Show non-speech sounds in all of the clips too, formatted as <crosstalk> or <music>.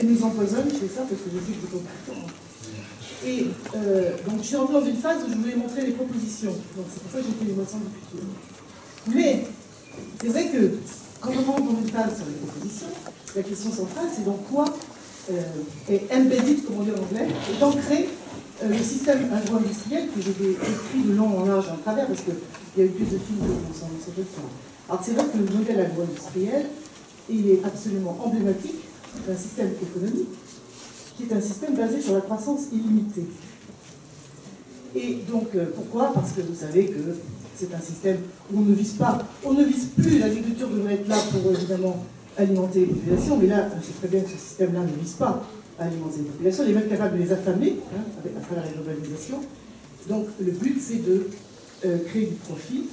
Et nous empoisonne, je fais ça parce que je sais que comprenez. Et euh, donc je suis entrée dans une phase où je voulais montrer les propositions. Donc c'est pour ça que j'ai fait les moissons du futur. Mais c'est vrai que quand on rentre dans une phase sur les propositions, la question centrale c'est dans quoi euh, est embedded, comme on dit en anglais, est ancré euh, le système agro-industriel que j'ai écrit de long en large en travers parce qu'il y a eu plus de films que on s'en sait Alors c'est vrai que le modèle agro-industriel, il est absolument emblématique d'un système économique qui est un système basé sur la croissance illimitée. Et donc, euh, pourquoi? Parce que vous savez que c'est un système où on ne vise pas, on ne vise plus, l'agriculture devrait être là pour évidemment alimenter les populations, mais là, on sait très bien que ce système-là ne vise pas à alimenter les populations, il est même capable de les affamer hein, à travers la globalisation. Donc, le but, c'est de euh, créer du profit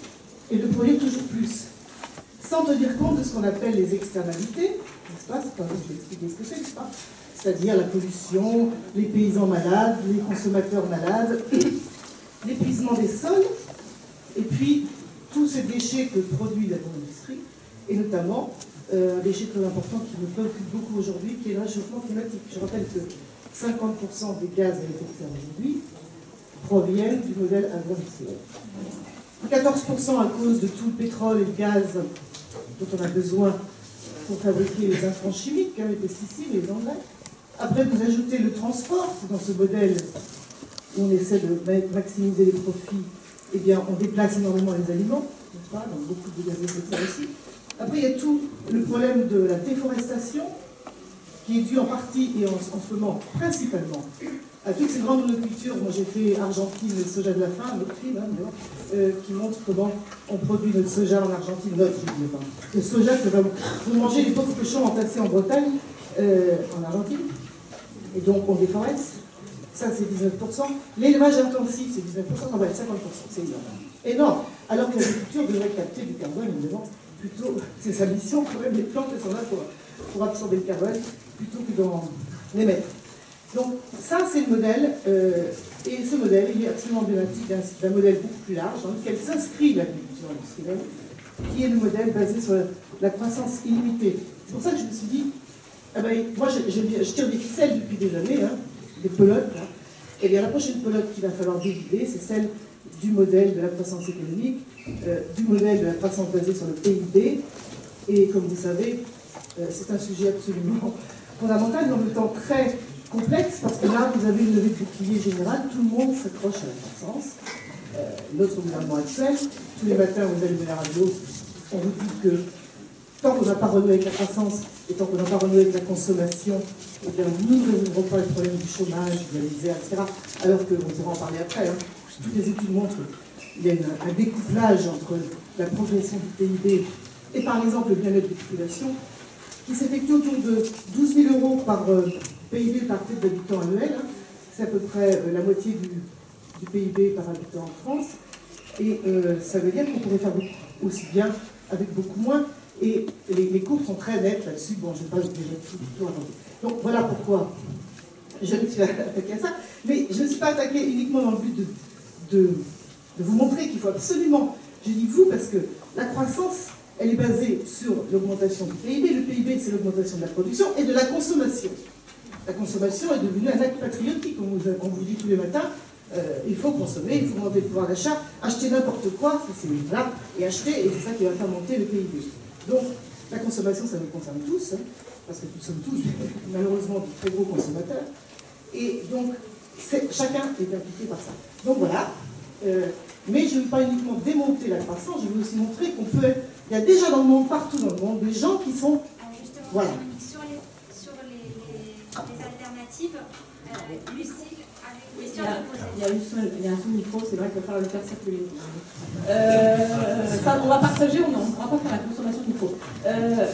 et de produire toujours plus, sans tenir compte de ce qu'on appelle les externalités, je vais expliquer ce que c'est, n'est-ce pas? C'est-à-dire la pollution, les paysans malades, les consommateurs malades, <coughs> l'épuisement des sols, et puis tous ces déchets que produit l'agro-industrie, et notamment euh, un déchet très important qui me préoccupe beaucoup aujourd'hui, qui est le réchauffement climatique. Je rappelle que 50% des gaz à effet de serre aujourd'hui proviennent du modèle agro-industriel. 14% à cause de tout le pétrole et le gaz dont on a besoin pour fabriquer les intrants chimiques, hein, les pesticides, les engrais. Après, vous ajoutez le transport, dans ce modèle où on essaie de maximiser les profits, eh bien, on déplace énormément les aliments, n'est-ce pas, donc beaucoup de gaz aussi. Après, il y a tout le problème de la déforestation, qui est dû en partie, et en, ce moment principalement, à toutes ces grandes monocultures. Moi, j'ai fait Argentine, le soja de la faim, notre film, hein, euh, qui montre comment on produit notre soja en Argentine, notre, je le soja que vous mangez les pauvres cochons entassés en Bretagne, euh, en Argentine et donc on déforeste, ça c'est 19%. L'élevage intensif c'est 19%, non, va 50%, c'est énorme. Énorme. Alors que l'agriculture devrait capter du carbone, évidemment, plutôt, c'est sa mission quand même, les plantes sont là pour, pour absorber le carbone, plutôt que d'en émettre. Donc ça c'est le modèle, euh, et ce modèle il est absolument emblématique d'un modèle beaucoup plus large dans lequel s'inscrit l'agriculture industrielle, qui est le modèle basé sur la croissance illimitée. C'est pour ça que je me suis dit, ah ben, moi, je, tire des ficelles depuis des années, hein, des pelotes. Et bien, la prochaine pelote qu'il va falloir dévider, c'est celle du modèle de la croissance économique, euh, du modèle de la croissance basée sur le PIB. Et comme vous savez, euh, c'est un sujet absolument <laughs> fondamental, mais en même temps très complexe, parce que là, vous avez une levée de bouclier générale, tout le monde s'accroche à la croissance. Euh, notre gouvernement actuel, tous les matins, vous allez la radio, on vous dit que tant qu'on n'a pas renoué avec la croissance et tant qu'on n'a pas renoué avec la consommation, eh bien, nous ne résoudrons pas le problème du chômage, de la misère, etc. Alors qu'on pourra en parler après. Hein. Toutes les études montrent qu'il y a un découplage entre la progression du PIB et par exemple le bien-être des populations qui s'effectue autour de 12 000 euros par euh, PIB par tête d'habitant annuel. Hein. C'est à peu près euh, la moitié du, PIB par habitant en France. Et euh, ça veut dire qu'on pourrait faire aussi bien avec beaucoup moins. Et les, cours sont très nets là-dessus. Bon, je ne vais pas déjà tout tout Donc voilà pourquoi je me suis attaqué à ça. Mais je ne suis pas attaqué uniquement dans le but de, de, vous montrer qu'il faut absolument, je dis vous parce que la croissance, elle est basée sur l'augmentation du PIB. Le PIB, c'est l'augmentation de la production et de la consommation. La consommation est devenue un acte patriotique, on vous, on vous dit tous les matins, Euh, il faut consommer, il faut monter le pouvoir d'achat, acheter n'importe quoi, c'est là, et acheter, et c'est ça qui va faire monter le PIB. Donc, la consommation, ça nous concerne tous, hein, parce que nous sommes tous, <laughs> malheureusement, de très gros consommateurs. Et donc, chacun est impliqué par ça. Donc voilà. Euh, mais je ne veux pas uniquement démonter la croissance, je veux aussi montrer qu'on peut. Il y a déjà dans le monde, partout dans le monde, des gens qui sont... voilà. Sur les, sur les, Il y a, un seul micro, c'est vrai qu'il va falloir le faire circuler. Euh, on va partager, on ne va pas faire la consommation de micro. Euh,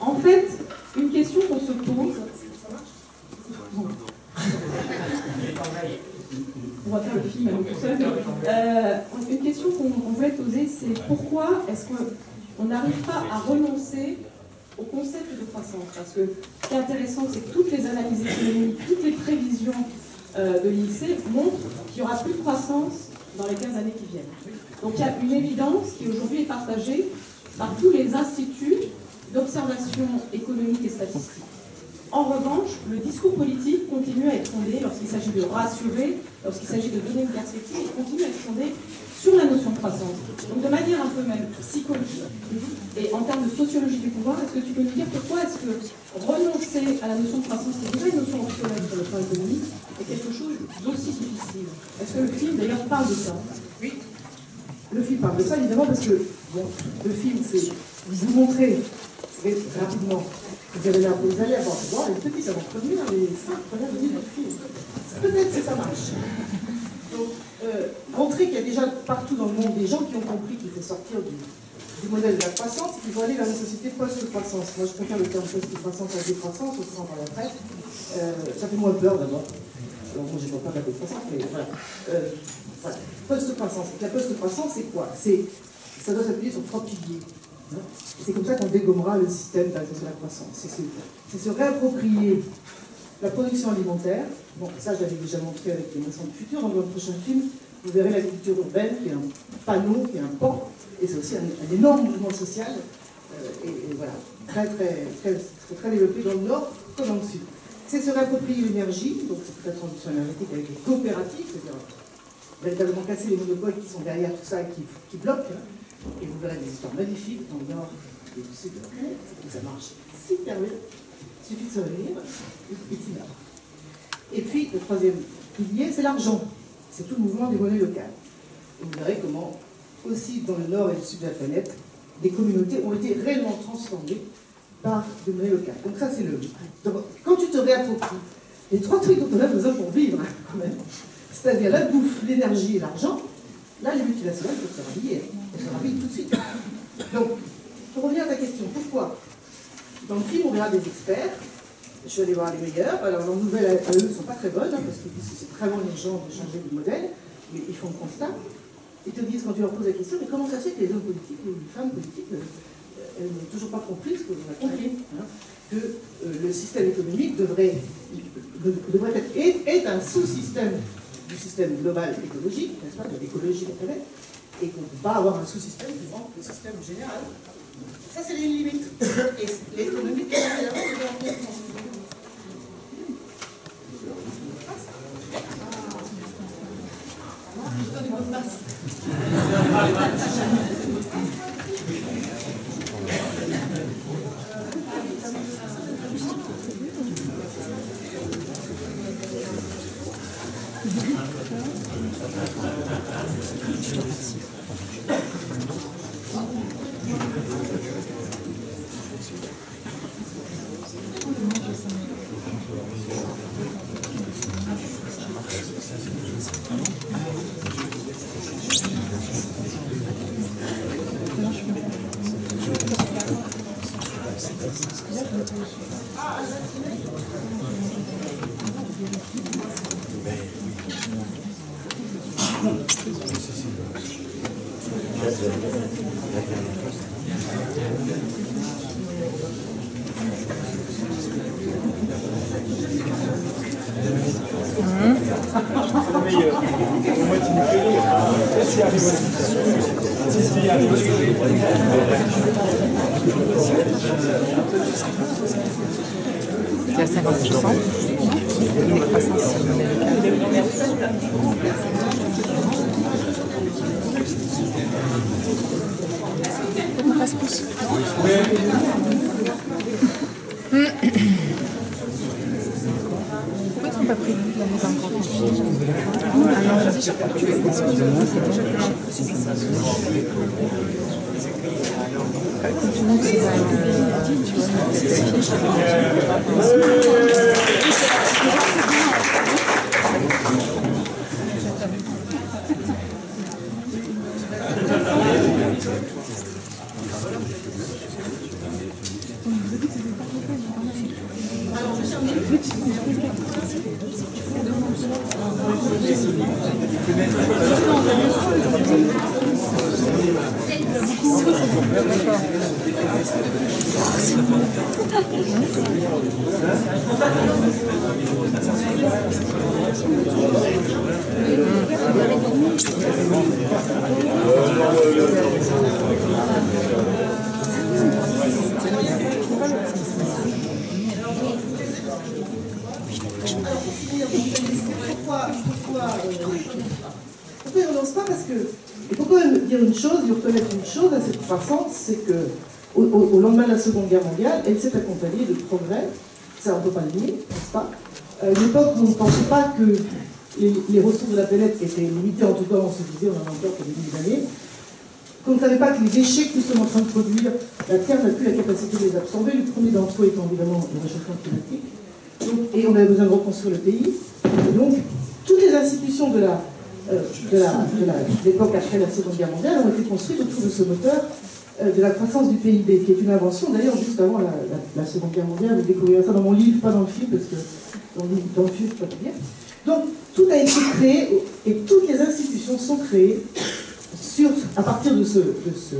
en fait, une question qu'on se pose... On va faire le film tout seul. Une question qu'on voulait poser, c'est pourquoi est-ce qu'on n'arrive pas à renoncer au concept de croissance Parce que ce qui est intéressant, c'est que toutes les analyses économiques, toutes les prévisions euh, de l'INSEE montrent qu'il n'y aura plus de croissance dans les 15 années qui viennent. Donc il y a une évidence qui aujourd'hui est partagée par tous les instituts d'observation économique et statistique. En revanche, le discours politique continue à être fondé lorsqu'il s'agit de rassurer, lorsqu'il s'agit de donner une perspective, il continue à être fondé sur la notion de croissance. Donc de manière un peu même psychologique et en termes de sociologie du pouvoir, est-ce que tu peux nous dire pourquoi est-ce que renoncer à la notion de croissance, qui est déjà une notion obsolète sur le plan économique, est quelque chose d'aussi difficile? Est-ce que le film d'ailleurs parle de ça? Oui. Le film parle de ça évidemment parce que bon, le film c'est vous montrer rapidement vous allez, vous allez avoir droit à une petite avant-première les cinq premières minutes du film. Peut-être que ça marche. Euh, montrer qu'il y a déjà partout dans le monde des gens qui ont compris qu'il faut sortir du, modèle de la croissance et qu'il faut aller vers une société post-croissance. Moi, je préfère le terme post-croissance à décroissance, au sens par après. Euh, ça fait moins peur d'abord. Alors, moi, ne pas la décroissance, mais. Euh, voilà. Post-croissance. La post-croissance, c'est quoi? Ça doit s'appuyer sur trois piliers. C'est comme ça qu'on dégommera le système de la croissance. C'est se réapproprier la production alimentaire. Bon, ça, je l'avais déjà montré avec les naissants du futur. Dans le prochain film, vous verrez l'agriculture urbaine, qui est un panneau, qui est un port, et c'est aussi un, énorme mouvement social, euh, et, voilà, très, très, très, très, développé dans le nord comme dans le sud. C'est se réapproprier l'énergie, donc c'est la transition énergétique avec les coopératives, c'est-à-dire véritablement casser les monopoles qui sont derrière tout ça et qui, bloquent. Hein. Et vous verrez des histoires magnifiques dans le nord et du sud planète. Ça marche super bien. Suffit de se réunir et là. Et puis, le troisième pilier, c'est l'argent. C'est tout le mouvement des monnaies locales. Et vous verrez comment, aussi dans le nord et le sud de la planète, des communautés ont été réellement transformées par des monnaies locales. Donc ça, c'est le... quand tu te réappropries les trois trucs dont on a besoin pour vivre, quand même, c'est-à-dire la bouffe, l'énergie et l'argent, là, les multinationales peuvent se rhabiller. Elles se rhabillent tout de suite. Donc, pour revenir à ta question, pourquoi Dans le film, on verra des experts. Je suis allée voir les meilleurs. Alors, leurs nouvelles à eux ne sont pas très bonnes, hein, parce qu'ils disent que c'est très urgent de changer de modèle, mais ils font le constat. Ils te disent, quand tu leur poses la question, mais comment ça se fait que les hommes politiques ou les femmes politiques, euh, elles n'ont toujours pas compris ce que vous avez compris, hein, que euh, le système économique devrait, devrait être, est un sous-système du système global écologique, n'est-ce pas, de l'écologie planète, et qu'on ne peut pas avoir un sous-système qui manque le système général. Ça, c'est les limites. Et l'économie, c'est de Pourquoi, euh, pourquoi ils ne relancent pas Parce que, il faut quand même dire une chose, il reconnaître une chose à cette c'est que au, lendemain de la Seconde Guerre mondiale, elle s'est accompagnée de progrès, ça on ne peut pas le nier, n'est-ce pas? À une époque où on ne pensait pas que les, ressources de la planète étaient limitées, en tout cas on se disait, on en a encore pour des milliers d'années, qu'on ne savait pas que les déchets que nous sommes en train de produire, la Terre n'a plus la capacité de les absorber, le premier d'entre eux étant évidemment le réchauffement climatique. Et on avait besoin de reconstruire le pays. Et donc, toutes les institutions euh, de la, de l'époque après la Seconde Guerre mondiale ont été construites autour de ce moteur euh, de la croissance du PIB, qui est une invention d'ailleurs juste avant la, Seconde Guerre mondiale. Vous découvrirez ça dans mon livre, pas dans le film, parce que dans le, film, je peux pas dire. Donc, tout a été créé et toutes les institutions sont créées sur, à partir de ce, de ce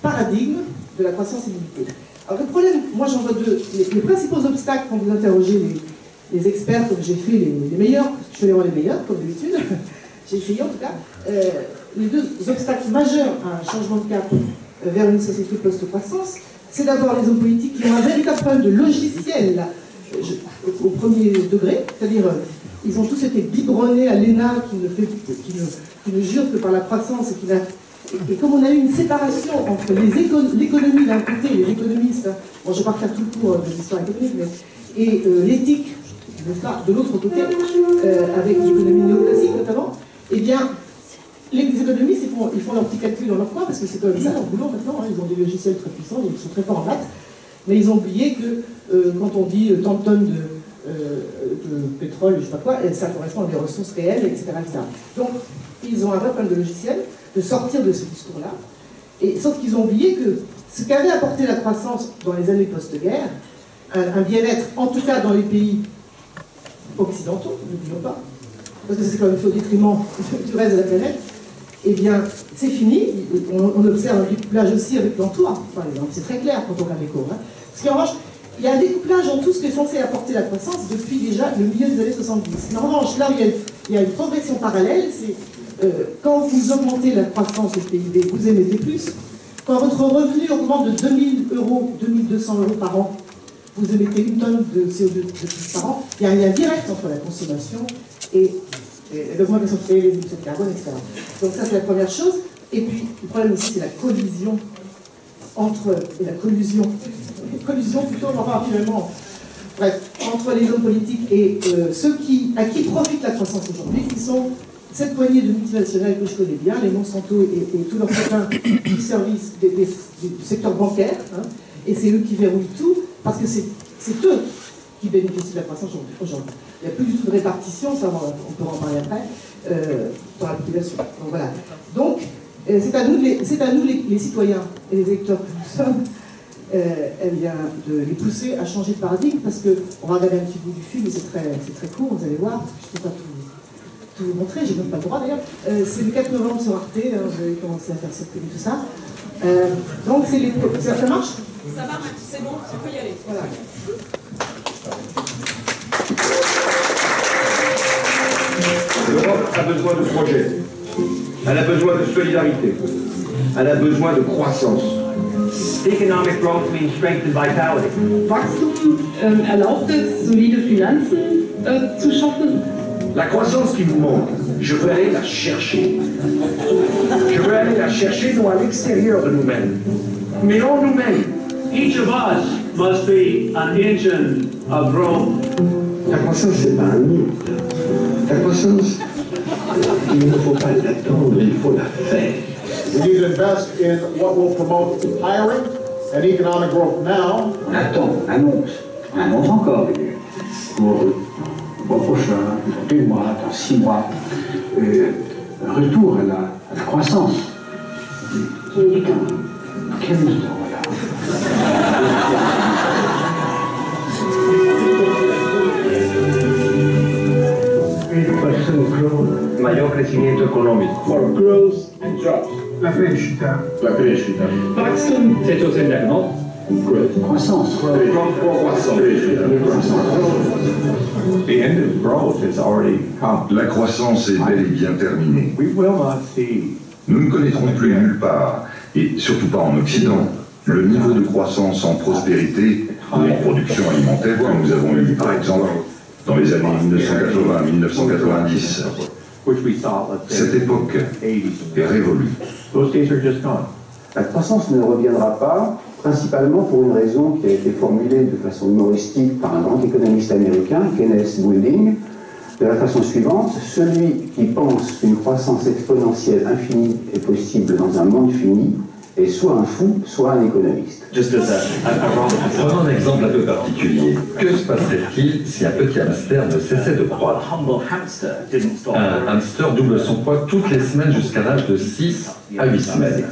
paradigme de la croissance illimitée. Alors le problème, moi j'en vois deux. Les, les principaux obstacles quand vous interrogez les, les experts, comme j'ai fait les, meilleurs, je fais les meilleurs, comme d'habitude, <laughs> j'ai essayé en tout cas, euh, les deux obstacles majeurs à un changement de cap euh, vers une société post-croissance, c'est d'abord les hommes politiques qui ont un véritable problème de logiciel au, premier degré, c'est-à-dire euh, ils ont tous été biberonnés à l'ENA qui ne, jure que par la croissance et qui n'a et, comme on a eu une séparation entre l'économie d'un côté, les économistes, hein, bon je ne vais pas faire tout le cours de l'histoire économique, mais, et l'éthique de l'autre côté, euh, avec l'économie néoclassique notamment, eh bien, les économistes, ils font, ils font leurs petits calculs dans leur coin, parce que c'est quand même ça leur boulot maintenant, hein, ils ont des logiciels très puissants, ils sont très forts en maths, mais ils ont oublié que euh, quand on dit euh, tant de tonnes de, pétrole, je sais pas quoi, ça correspond à des ressources réelles, etc. etc. Donc, ils ont un vrai problème de logiciel, de sortir de ce discours-là, et sauf qu'ils ont oublié que ce qu'avait apporté la croissance dans les années post-guerre, un bien-être, en tout cas dans les pays occidentaux, n'oublions pas, parce que c'est quand même fait au détriment <laughs> du reste de la planète, eh bien, c'est fini. On, observe un découplage aussi avec l'emploi, par exemple. C'est très clair quand on regarde les cours. hein. Parce qu'en revanche, il y a un découplage en tout ce qui est censé apporter la croissance depuis déjà le milieu des années 70. Mais en revanche, là il y a, il y a une progression parallèle, c'est euh, quand vous augmentez la croissance du PIB, vous émettez plus. Quand votre revenu augmente de 2000 euros, 2200 euros par an, vous émettez une tonne de CO2 de plus par an. Il y a un lien direct entre la consommation et, et l'augmentation de les émissions de carbone, etc. Donc ça, c'est la première chose. Et puis, le problème aussi, c'est la collision entre, et la collusion, collusion plutôt, finalement, bref, entre les hommes politiques et euh, ceux qui, à qui profite la croissance aujourd'hui, qui sont cette poignée de multinationales que je connais bien, les Monsanto et, et tous leurs copains <coughs> du du secteur bancaire, hein, et c'est eux qui verrouillent tout, parce que c'est eux qui bénéficient de la croissance aujourd'hui. Il n'y a plus du tout de répartition, ça on peut en parler après, euh, dans la population. Donc voilà. Donc, euh, c'est à nous, les, à nous les, citoyens et les électeurs que nous sommes, euh, eh bien, de les pousser à changer de paradigme, parce que, on va regarder un petit bout du film, mais c'est très, très court, vous allez voir, je ne peux pas tout, vous montrer, j'ai même pas le droit d'ailleurs. Euh, c'est le 4 novembre sur Arte, hein, vous avez commencé à faire circuler tout ça. Donc, c'est les, ça marche? Ça marche, c'est bon, on peut y aller. Voilà. L'Europe a besoin de projets. Elle a besoin de solidarité. Elle a besoin de croissance. Economic growth means strength and vitality. Wachstum ähm, erlaubt es, solide Finanzen Äh, zu schaffen? La croissance qui vous manque, je veux aller la chercher. Je veux aller la chercher non à l'extérieur de nous-mêmes, mais en nous-mêmes. Each of us must be an engine of growth. La croissance, c'est pas un mythe. La croissance, il ne faut pas l'attendre, il faut la faire. We need to invest in what will promote hiring and economic growth now. Attends, annonce, annonce encore pour le mois prochain, dans deux mois, dans six mois, euh, retour à la, à la croissance. Quel temps, Mayor crecimiento económico. For growth and jobs. La crescita. La crescita. Paxton. Croissance. Croissance. The end of growth has already come. La croissance est bel et bien terminée. We will not see Nous ne connaîtrons plus nulle part, et surtout pas en Occident, le niveau de croissance en prospérité ou en production alimentaire que nous avons eu, par exemple, dans les années 1980-1990. Which we saw, let's say, Cette époque 80s. est révolue. Those days are just gone. La croissance ne reviendra pas, principalement pour une raison qui a été formulée de façon humoristique par un grand économiste américain, Kenneth Boulding, de la façon suivante, celui qui pense qu'une croissance exponentielle infinie est possible dans un monde fini est soit un fou, soit un économiste. Prenons un exemple un peu particulier. Que se passerait-il si un petit hamster ne cessait de croître? Un hamster double son poids toutes les semaines jusqu'à l'âge de 6 à 8 semaines.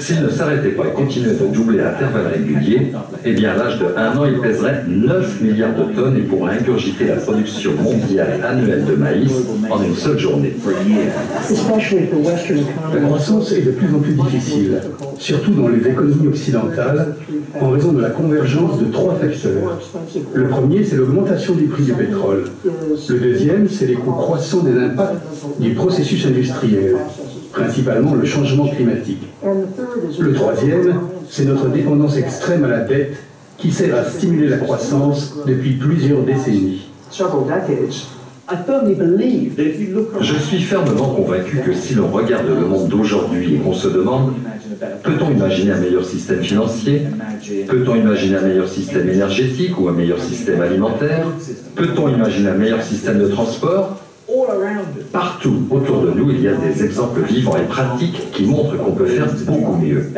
S'il ne s'arrêtait pas et continuait de doubler à intervalles réguliers, eh bien à l'âge de 1 an, il pèserait 9 milliards de tonnes et pourrait ingurgiter la production mondiale annuelle de maïs en une seule journée. La croissance est de plus en plus difficile, surtout dans les économies occidentales, en raison de la convergence de trois facteurs. Le premier, c'est l'augmentation du prix du pétrole. Le deuxième, c'est les coûts croissants des impacts du processus industriel, principalement le changement climatique. Le troisième, c'est notre dépendance extrême à la dette qui sert à stimuler la croissance depuis plusieurs décennies. Je suis fermement convaincu que si l'on regarde le monde d'aujourd'hui et qu'on se demande peut-on imaginer un meilleur système financier? Peut-on imaginer un meilleur système énergétique ou un meilleur système alimentaire? Peut-on imaginer un meilleur système de transport? Partout autour de nous, il y a des exemples vivants et pratiques qui montrent qu'on peut faire beaucoup mieux.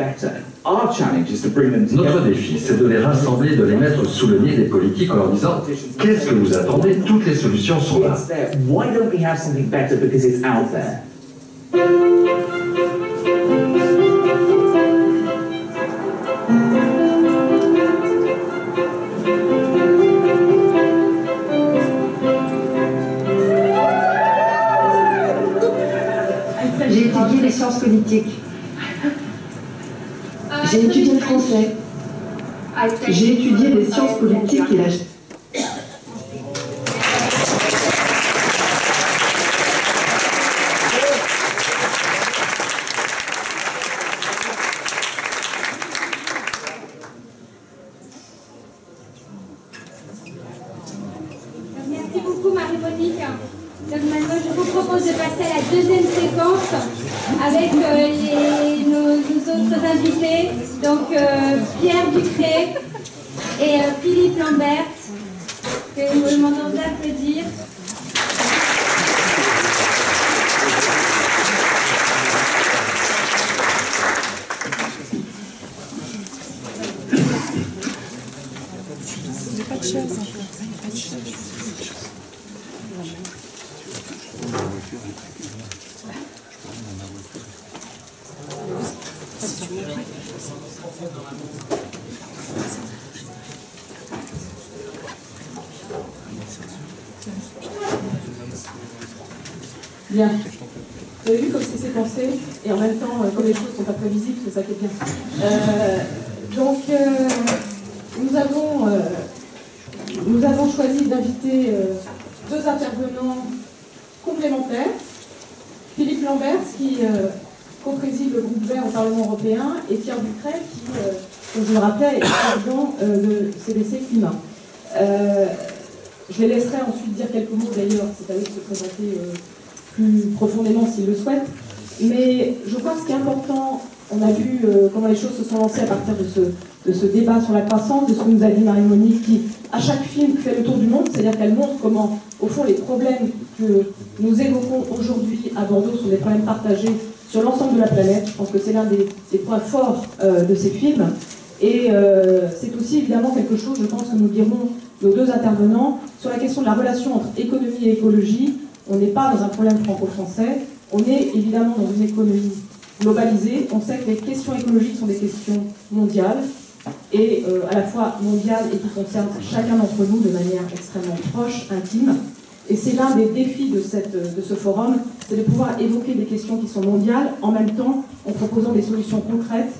Notre défi, c'est de les rassembler, de les mettre sous le nez des politiques en leur disant Qu'est-ce que vous attendez? Toutes les solutions sont là. Sciences politiques. J'ai étudié le français. J'ai étudié les sciences politiques et la... Merci beaucoup Marie-Monique. Donc maintenant je vous propose de passer à la deuxième séquence avec euh, les- nos, nos autres invités, donc euh, Pierre Ducré et euh, Philippe Lambert, que nous vous demandons d'applaudir. Bien. Vous avez vu comme c'est séquencé et en même temps, euh, comme les choses ne sont pas prévisibles, c'est ça qui est bien. Euh, donc, euh, nous, avons, euh, nous avons choisi d'inviter euh, deux intervenants complémentaires. Philippe Lambert, qui euh, co-préside le groupe vert au Parlement européen, et Pierre Ducret, qui, euh, comme je le rappelle, est président euh, de CDC Climat. Euh, Je les laisserai ensuite dire quelques mots d'ailleurs, c'est à eux de se présenter euh, plus profondément s'ils le souhaitent. Mais je crois que ce qui est important, on a vu euh, comment les choses se sont lancées à partir de ce, de ce débat sur la croissance, de ce que nous a dit Marie-Monique, qui à chaque film fait le tour du monde, c'est-à-dire qu'elle montre comment, au fond, les problèmes que nous évoquons aujourd'hui à Bordeaux sont des problèmes partagés sur l'ensemble de la planète. Je pense que c'est l'un des, points forts euh, de ces films. Et c'est aussi évidemment quelque chose, je pense, que nous dirons nos deux intervenants sur la question de la relation entre économie et écologie. On n'est pas dans un problème franco-français, on est évidemment dans une économie globalisée. On sait que les questions écologiques sont des questions mondiales, et euh, à la fois mondiales et qui concernent chacun d'entre nous de manière extrêmement proche, intime. Et c'est l'un des défis de, ce forum, c'est de pouvoir évoquer des questions qui sont mondiales, en même temps en proposant des solutions concrètes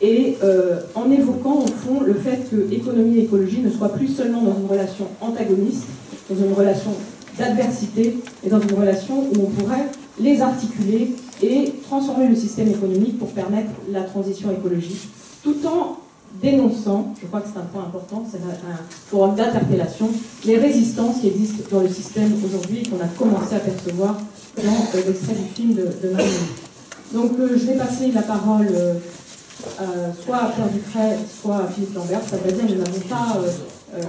et euh, en évoquant au fond le fait que économie et écologie ne soient plus seulement dans une relation antagoniste, dans une relation d'adversité et dans une relation où on pourrait les articuler et transformer le système économique pour permettre la transition écologique, tout en dénonçant, je crois que c'est un point important, c'est un forum d'interpellation, les résistances qui existent dans le système aujourd'hui et qu'on a commencé à percevoir dans euh, l'extrait du film de, de Marie. Donc euh, je vais passer la parole soit à Pierre Ducret, soit à Philippe Lambert. Ça veut dire que nous n'avons pas... Euh,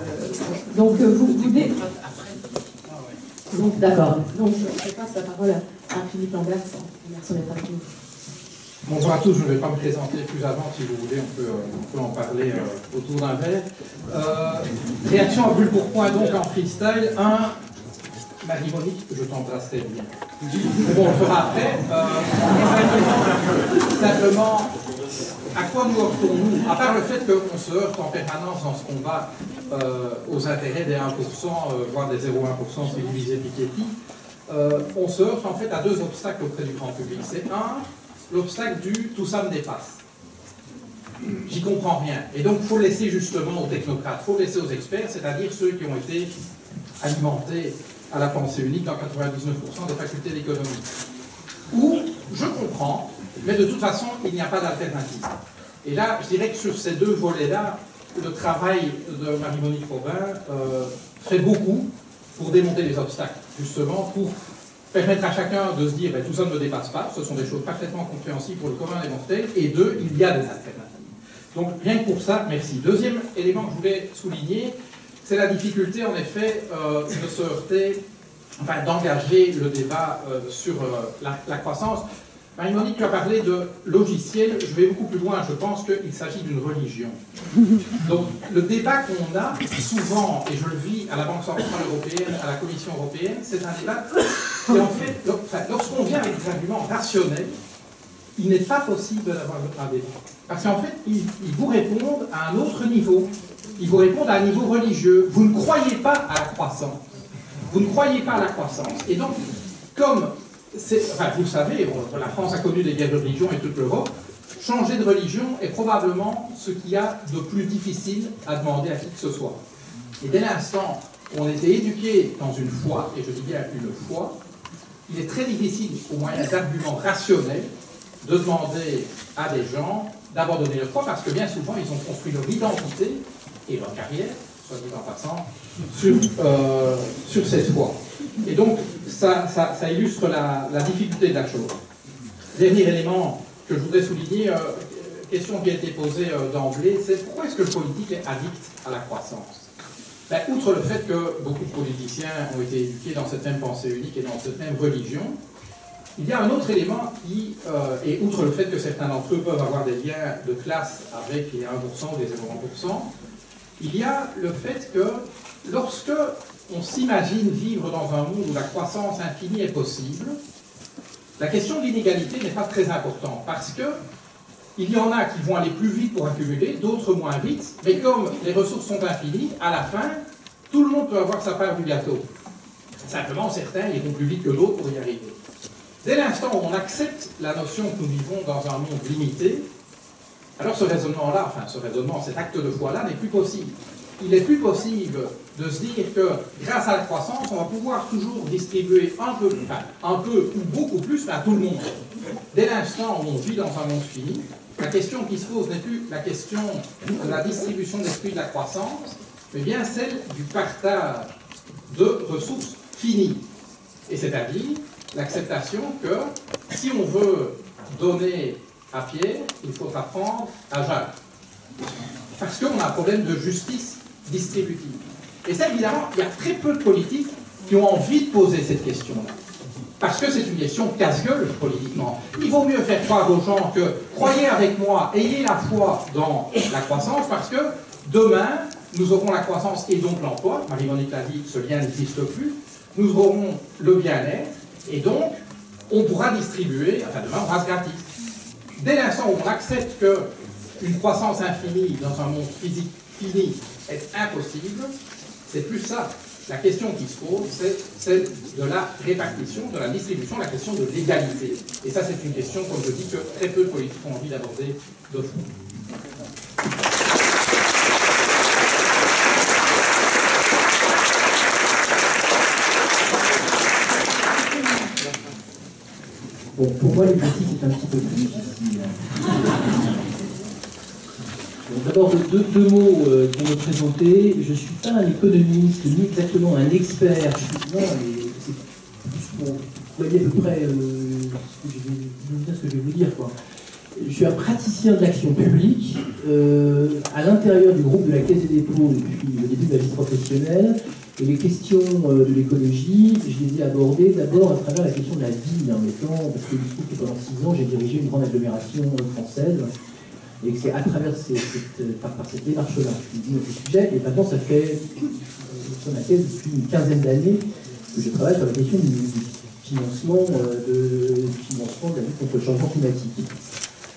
donc vous, vous dé... Donc d'accord. Donc je passe la parole à, Philippe Lambert. Merci d'être avec nous. Bonjour à tous, je ne vais pas me présenter plus avant, si vous voulez, on peut, on peut en parler euh, autour d'un verre. Euh, réaction à brûle pour point donc en freestyle. Un, Marie-Monique, je t'embrasserai bien. On le fera après. Simplement, à quoi nous heurtons-nous À part le fait qu'on se heurte en permanence dans ce combat euh, aux intérêts des 1%, euh, voire des 0,1% si vous lisez Piketty, euh, on se heurte en fait à deux obstacles auprès du grand public. C'est un, l'obstacle du tout ça me dépasse. J'y comprends rien. Et donc, il faut laisser justement aux technocrates, il faut laisser aux experts, c'est-à-dire ceux qui ont été alimentés à la pensée unique dans 99% des facultés d'économie. Ou, je comprends, mais de toute façon, il n'y a pas d'alternative. Et là, je dirais que sur ces deux volets-là, le travail de Marie-Monique Robin euh, fait beaucoup pour démonter les obstacles, justement, pour permettre à chacun de se dire ben, tout ça ne me dépasse pas, ce sont des choses parfaitement compréhensibles pour le commun des mortels, et deux, il y a des alternatives. Donc rien que pour ça, merci. Deuxième élément que je voulais souligner, c'est la difficulté en effet euh, de se heurter, enfin d'engager le débat euh, sur euh, la, croissance. Marie-Monique, tu as parlé de logiciel, je vais beaucoup plus loin, je pense qu'il s'agit d'une religion. Donc le débat qu'on a souvent, et je le vis à la Banque Centrale Européenne, à la Commission Européenne, c'est un débat qui en fait, lorsqu'on vient avec des arguments rationnels, il n'est pas possible d'avoir un débat. Parce qu'en fait, ils vous répondent à un autre niveau. Ils vous répondent à un niveau religieux. Vous ne croyez pas à la croissance. Vous ne croyez pas à la croissance. Et donc, comme vous le savez, la France a connu des guerres de religion et toute l'Europe, changer de religion est probablement ce qu'il y a de plus difficile à demander à qui que ce soit. Et dès l'instant où on était éduqué dans une foi, et je dis bien une foi, il est très difficile, au moyen d'arguments rationnels, de demander à des gens d'abandonner leur foi, parce que bien souvent, ils ont construit leur identité et leur carrière, soit dit en passant, sur, euh, sur cette foi. Et donc, ça, ça, ça illustre la, la, difficulté de la chose. Dernier élément que je voudrais souligner, euh, question qui a été posée euh, d'emblée, c'est pourquoi est-ce que le politique est addict à la croissance? Ben, Outre le fait que beaucoup de politiciens ont été éduqués dans cette même pensée unique et dans cette même religion, il y a un autre élément qui, et outre le fait que certains d'entre eux peuvent avoir des liens de classe avec les 1% ou les 0,1%, il y a le fait que lorsque on s'imagine vivre dans un monde où la croissance infinie est possible, la question de l'inégalité n'est pas très importante parce que il y en a qui vont aller plus vite pour accumuler, d'autres moins vite, mais comme les ressources sont infinies, à la fin, tout le monde peut avoir sa part du gâteau. Simplement, certains iront plus vite que d'autres pour y arriver. Dès l'instant où on accepte la notion que nous vivons dans un monde limité, alors ce raisonnement-là, enfin ce raisonnement, cet acte de foi-là n'est plus possible. Il n'est plus possible de se dire que grâce à la croissance, on va pouvoir toujours distribuer un peu, un peu ou beaucoup plus, à tout le monde. Dès l'instant où on vit dans un monde fini, la question qui se pose n'est plus la question de la distribution des de la croissance, mais bien celle du partage de ressources finies. Et c'est-à-dire l'acceptation que si on veut donner à Pierre, il faudra prendre à Jacques. Parce qu'on a un problème de justice distributive. Et ça, évidemment, il y a très peu de politiques qui ont envie de poser cette question-là. Parce que c'est une question casse-gueule politiquement. Il vaut mieux faire croire aux gens que croyez avec moi, ayez la foi dans la croissance, parce que demain, nous aurons la croissance et donc l'emploi. Marie-Monique l'a dit, ce lien n'existe plus. Nous aurons le bien-être et donc on pourra distribuer, enfin demain on reste gratis. Dès l'instant où on accepte qu'une croissance infinie dans un monde physique fini est impossible, c'est plus ça. La question qui se pose, c'est celle de la répartition, de la distribution, la question de l'égalité. Et ça, c'est une question, comme je dis, que très peu de politiques ont envie d'aborder de fond. Bon, pour moi, l'exercice est un petit peu plus difficile. D'abord, deux, mots euh, pour me présenter. Je ne suis pas un économiste, ni exactement un expert. Je suis, c'est plus pour voyez à peu près euh, ce, que je vais, ce que je vais vous dire. Quoi. Je suis un praticien de l'action publique euh, à l'intérieur du groupe de la Caisse des dépôts depuis le début de ma vie professionnelle. Et les questions euh, de l'écologie, je les ai abordées d'abord à travers la question de la ville en mettant, parce que trouve que pendant six ans, j'ai dirigé une grande agglomération française, et que c'est à travers cette, démarche-là que je dis notre sujet, et maintenant ça fait, sur ma thèse, depuis une quinzaine d'années que je travaille sur la question du, du euh, du financement de la lutte contre le changement climatique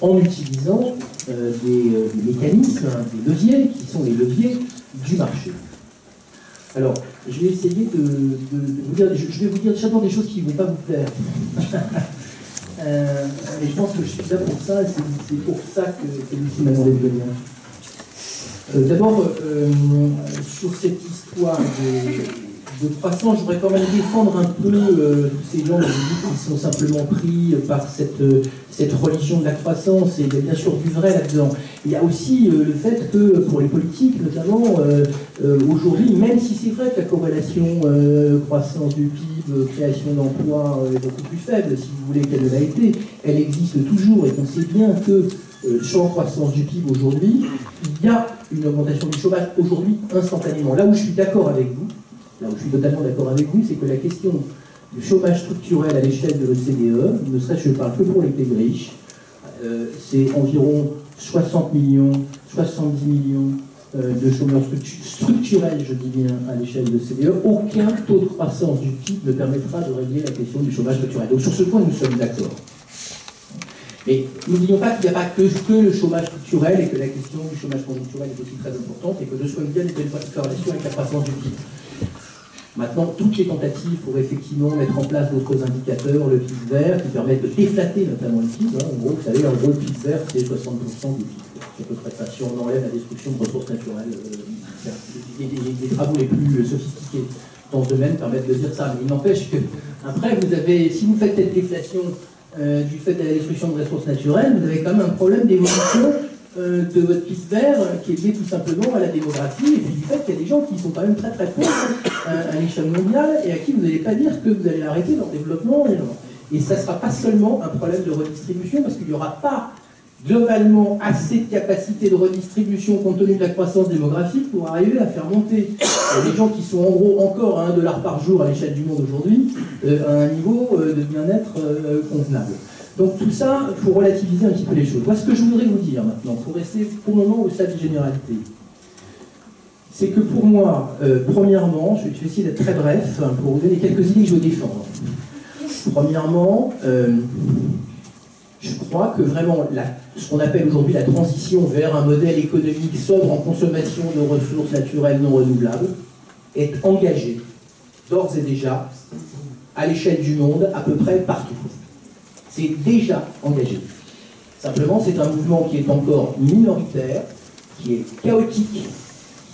en utilisant euh, des, euh, des, mécanismes, hein, des leviers, qui sont les leviers du marché. Alors, je vais essayer de, vous dire, je, vais vous dire d'abord des choses qui ne vont pas vous plaire. <laughs> euh, et je pense que je suis là pour ça, c'est pour ça que, Lucie m'a demandé de venir. Euh, d'abord, sur cette histoire de, de croissance, je voudrais quand même défendre un peu euh, ces gens qui sont simplement pris par cette, cette religion de la croissance, et bien sûr du vrai là-dedans. Il y a aussi euh, le fait que pour les politiques, notamment, euh, euh, aujourd'hui, même si c'est vrai que la corrélation croissance du PIB, création d'emplois est beaucoup plus faible, si vous voulez qu'elle l'a été, elle existe toujours, et qu'on sait bien que sans croissance du PIB aujourd'hui, il y a une augmentation du chômage aujourd'hui instantanément. Là où je suis d'accord avec vous, là où je suis totalement d'accord avec vous, c'est que la question du chômage structurel à l'échelle de l'OCDE, ne serait-ce que je parle que pour les pays riches, euh, c'est environ 60 millions, 70 millions euh, de chômeurs structu structurels, je dis bien, à l'échelle de l'OCDE. Aucun taux de croissance du PIB ne permettra de régler la question du chômage structurel. Donc sur ce point, nous sommes d'accord. Mais n'oublions pas qu'il n'y a pas que, le chômage structurel et que la question du chômage conjoncturel est aussi très importante et que de soi bien il y a une corrélation avec la croissance du PIB. Maintenant, toutes les tentatives pour effectivement mettre en place d'autres indicateurs, le PIB vert, qui permettent de déflater notamment le PIB. Hein. En gros, vous savez, en gros, le PIB vert, c'est 60% du PIB. C'est à peu près ça. Si on enlève la destruction de ressources naturelles, euh, les, travaux les plus sophistiqués dans ce domaine permettent de dire ça. Mais il n'empêche que, après, vous avez, si vous faites cette déflation euh, du fait de la destruction de ressources naturelles, vous avez quand même un problème d'évolution euh, de votre piste vert euh, qui est lié tout simplement à la démographie et puis du fait qu'il y a des gens qui sont quand même très très pauvres euh, à l'échelle mondiale et à qui vous n'allez pas dire que vous allez arrêter leur développement. Et, ça ne sera pas seulement un problème de redistribution parce qu'il n'y aura pas globalement assez de capacité de redistribution compte tenu de la croissance démographique pour arriver à faire monter les gens qui sont en gros encore à 1 dollar par jour à l'échelle du monde aujourd'hui euh, à un niveau euh, de bien-être euh, convenable. Donc tout ça, il faut relativiser un petit peu les choses. Moi, ce que je voudrais vous dire maintenant, pour rester pour le moment au stade de généralité, c'est que pour moi, euh, premièrement, je vais essayer d'être très bref hein, pour vous donner quelques idées que je veux défendre. Premièrement, euh, je crois que vraiment ce qu'on appelle aujourd'hui la transition vers un modèle économique sobre en consommation de ressources naturelles non renouvelables est engagée d'ores et déjà à l'échelle du monde à peu près partout. C'est déjà engagé. Simplement, c'est un mouvement qui est encore minoritaire, qui est chaotique,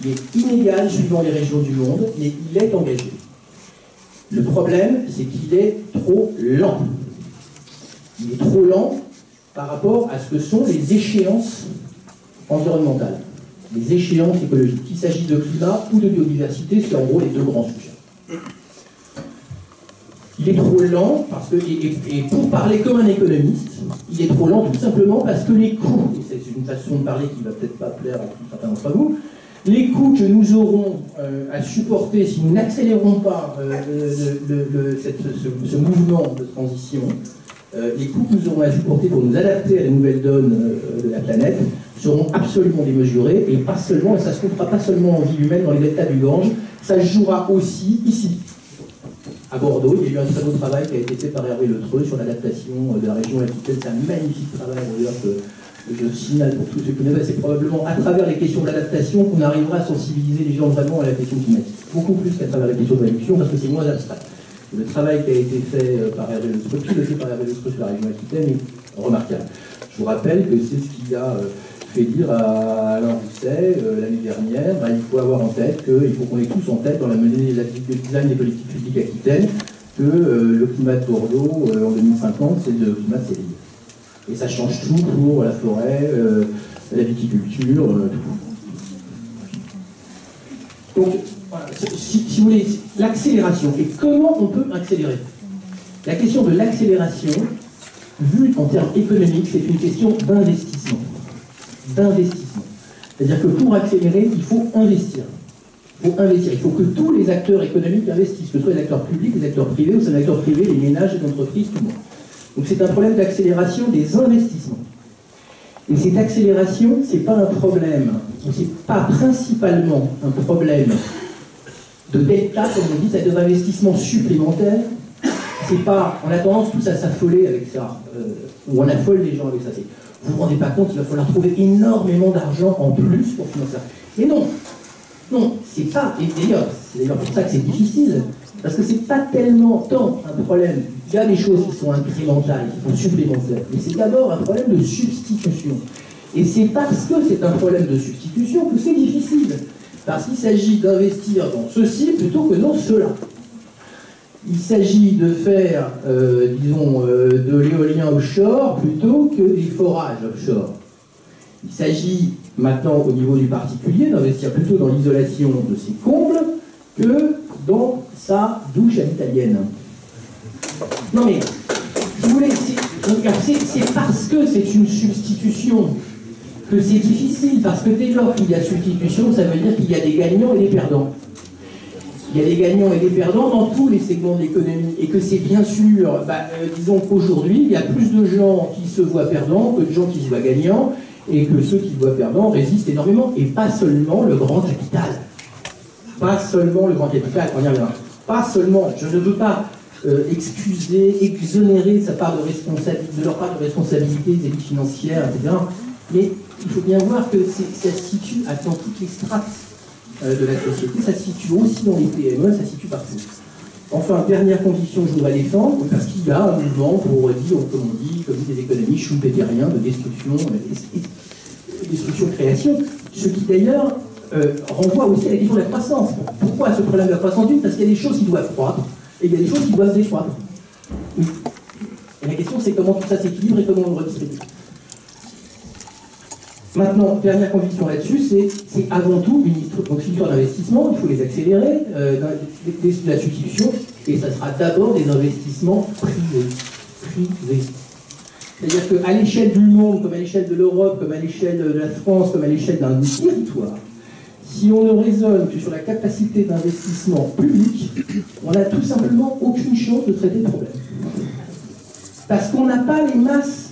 qui est inégal suivant les régions du monde, mais il est engagé. Le problème, c'est qu'il est trop lent. Il est trop lent par rapport à ce que sont les échéances environnementales, les échéances écologiques. Qu'il s'agisse de climat ou de biodiversité, c'est en gros les deux grands sujets. Il est trop lent, parce que, et, pour parler comme un économiste, il est trop lent tout simplement parce que les coûts, et c'est une façon de parler qui va peut-être pas plaire à certains d'entre vous, les coûts que nous aurons euh, à supporter si nous n'accélérons pas euh, ce, mouvement de transition, euh, les coûts que nous aurons à supporter pour nous adapter à la nouvelle donne de la planète seront absolument démesurés et pas seulement, et ça se comptera pas seulement en vie humaine dans les deltas du Gange, ça jouera aussi ici, à Bordeaux. Il y a eu un très beau travail qui a été fait par Hervé Le Treux sur l'adaptation de la région Aquitaine. C'est un magnifique travail d'ailleurs je signale pour tous ceux qui connaissent. C'est probablement à travers les questions d'adaptation qu'on arrivera à sensibiliser les gens vraiment à la question climatique. Beaucoup plus qu'à travers les questions de réduction parce que c'est moins abstrait. Le travail qui a été fait euh, par Hervé Le Treux, piloté par Hervé Le Treux sur la région Aquitaine est remarquable. Je vous rappelle que c'est ce qui a euh, fait dire à Alain Rousset euh, l'année dernière, bah, il faut avoir en tête qu'il faut qu'on ait tous en tête dans la menée la- le design des politiques publiques aquitaines que le climat de Bordeaux en 2050 c'est le climat de Séville. Et ça change tout pour la forêt, euh, la viticulture, euh, tout. Donc, voilà, si, si vous voulez, l'accélération. Et comment on peut accélérer? La question de l'accélération, vue en termes économiques, c'est une question d'investissement. D'investissement. C'est-à-dire que pour accélérer, il faut investir. Il faut investir. Il faut que tous les acteurs économiques investissent, que ce soit les acteurs publics, les acteurs privés, ou les acteurs privés, les ménages, les entreprises, tout le monde. Donc c'est un problème d'accélération des investissements. Et cette accélération, ce n'est pas un problème, ou c'est pas principalement un problème de delta, comme on dit, c'est-à-dire d'investissement supplémentaire. C'est pas, on a tendance tous à s'affoler avec ça, euh, ou on affole les gens avec ça. Vous vous rendez pas compte, il va falloir trouver énormément d'argent en plus pour financer ça. Mais non, non, c'est pas, et d'ailleurs, c'est d'ailleurs pour ça que c'est difficile, parce que c'est pas tellement tant un problème, il y a des choses qui sont incrémentales, qui sont supplémentaires, mais c'est d'abord un problème de substitution. Et c'est parce que c'est un problème de substitution que c'est difficile, parce qu'il s'agit d'investir dans ceci plutôt que dans cela. Il s'agit de faire, euh, disons, euh, de l'éolien offshore plutôt que des forages offshore. Il s'agit maintenant, au niveau du particulier, d'investir plutôt dans l'isolation de ses combles que dans sa douche à l'italienne. Non mais, vous voulez, c'est parce que c'est une substitution que c'est difficile, parce que dès lors qu'il y a substitution, ça veut dire qu'il y a des gagnants et des perdants. Il y a des gagnants et des perdants dans tous les segments de l'économie, et que c'est bien sûr, bah, euh, disons qu'aujourd'hui, il y a plus de gens qui se voient perdants que de gens qui se voient gagnants, et que ceux qui se voient perdants résistent énormément, et pas seulement le grand capital. Pas seulement le grand capital, on. Pas seulement, je ne veux pas euh, excuser, exonérer sa part de, responsabilité, de leur part de responsabilité des élites financières, etc. Mais il faut bien voir que ça se situe dans toutes les strates euh, de la société, ça se situe aussi dans les PME, ça se situe partout. Enfin, dernière condition que je voudrais défendre, parce qu'il y a un mouvement pour dire, comme on dit, comme disent les économistes, schumpeteriens de destruction, euh, destruction-création, ce qui d'ailleurs euh, renvoie aussi à la question de la croissance. Pourquoi ce problème de la croissance D'une, Parce qu'il y a des choses qui doivent croître, et il y a des choses qui doivent décroître. Et la question, c'est comment tout ça s'équilibre et comment on le redistribue. Maintenant, dernière conviction là-dessus, c'est avant tout une histoire d'investissement, il faut les accélérer, euh, la substitution, et ça sera d'abord des investissements privés. Privés. C'est-à-dire qu'à l'échelle du monde, comme à l'échelle de l'Europe, comme à l'échelle de la France, comme à l'échelle d'un territoire, si on ne raisonne que sur la capacité d'investissement public, on n'a tout simplement aucune chance de traiter le problème. Parce qu'on n'a pas les masses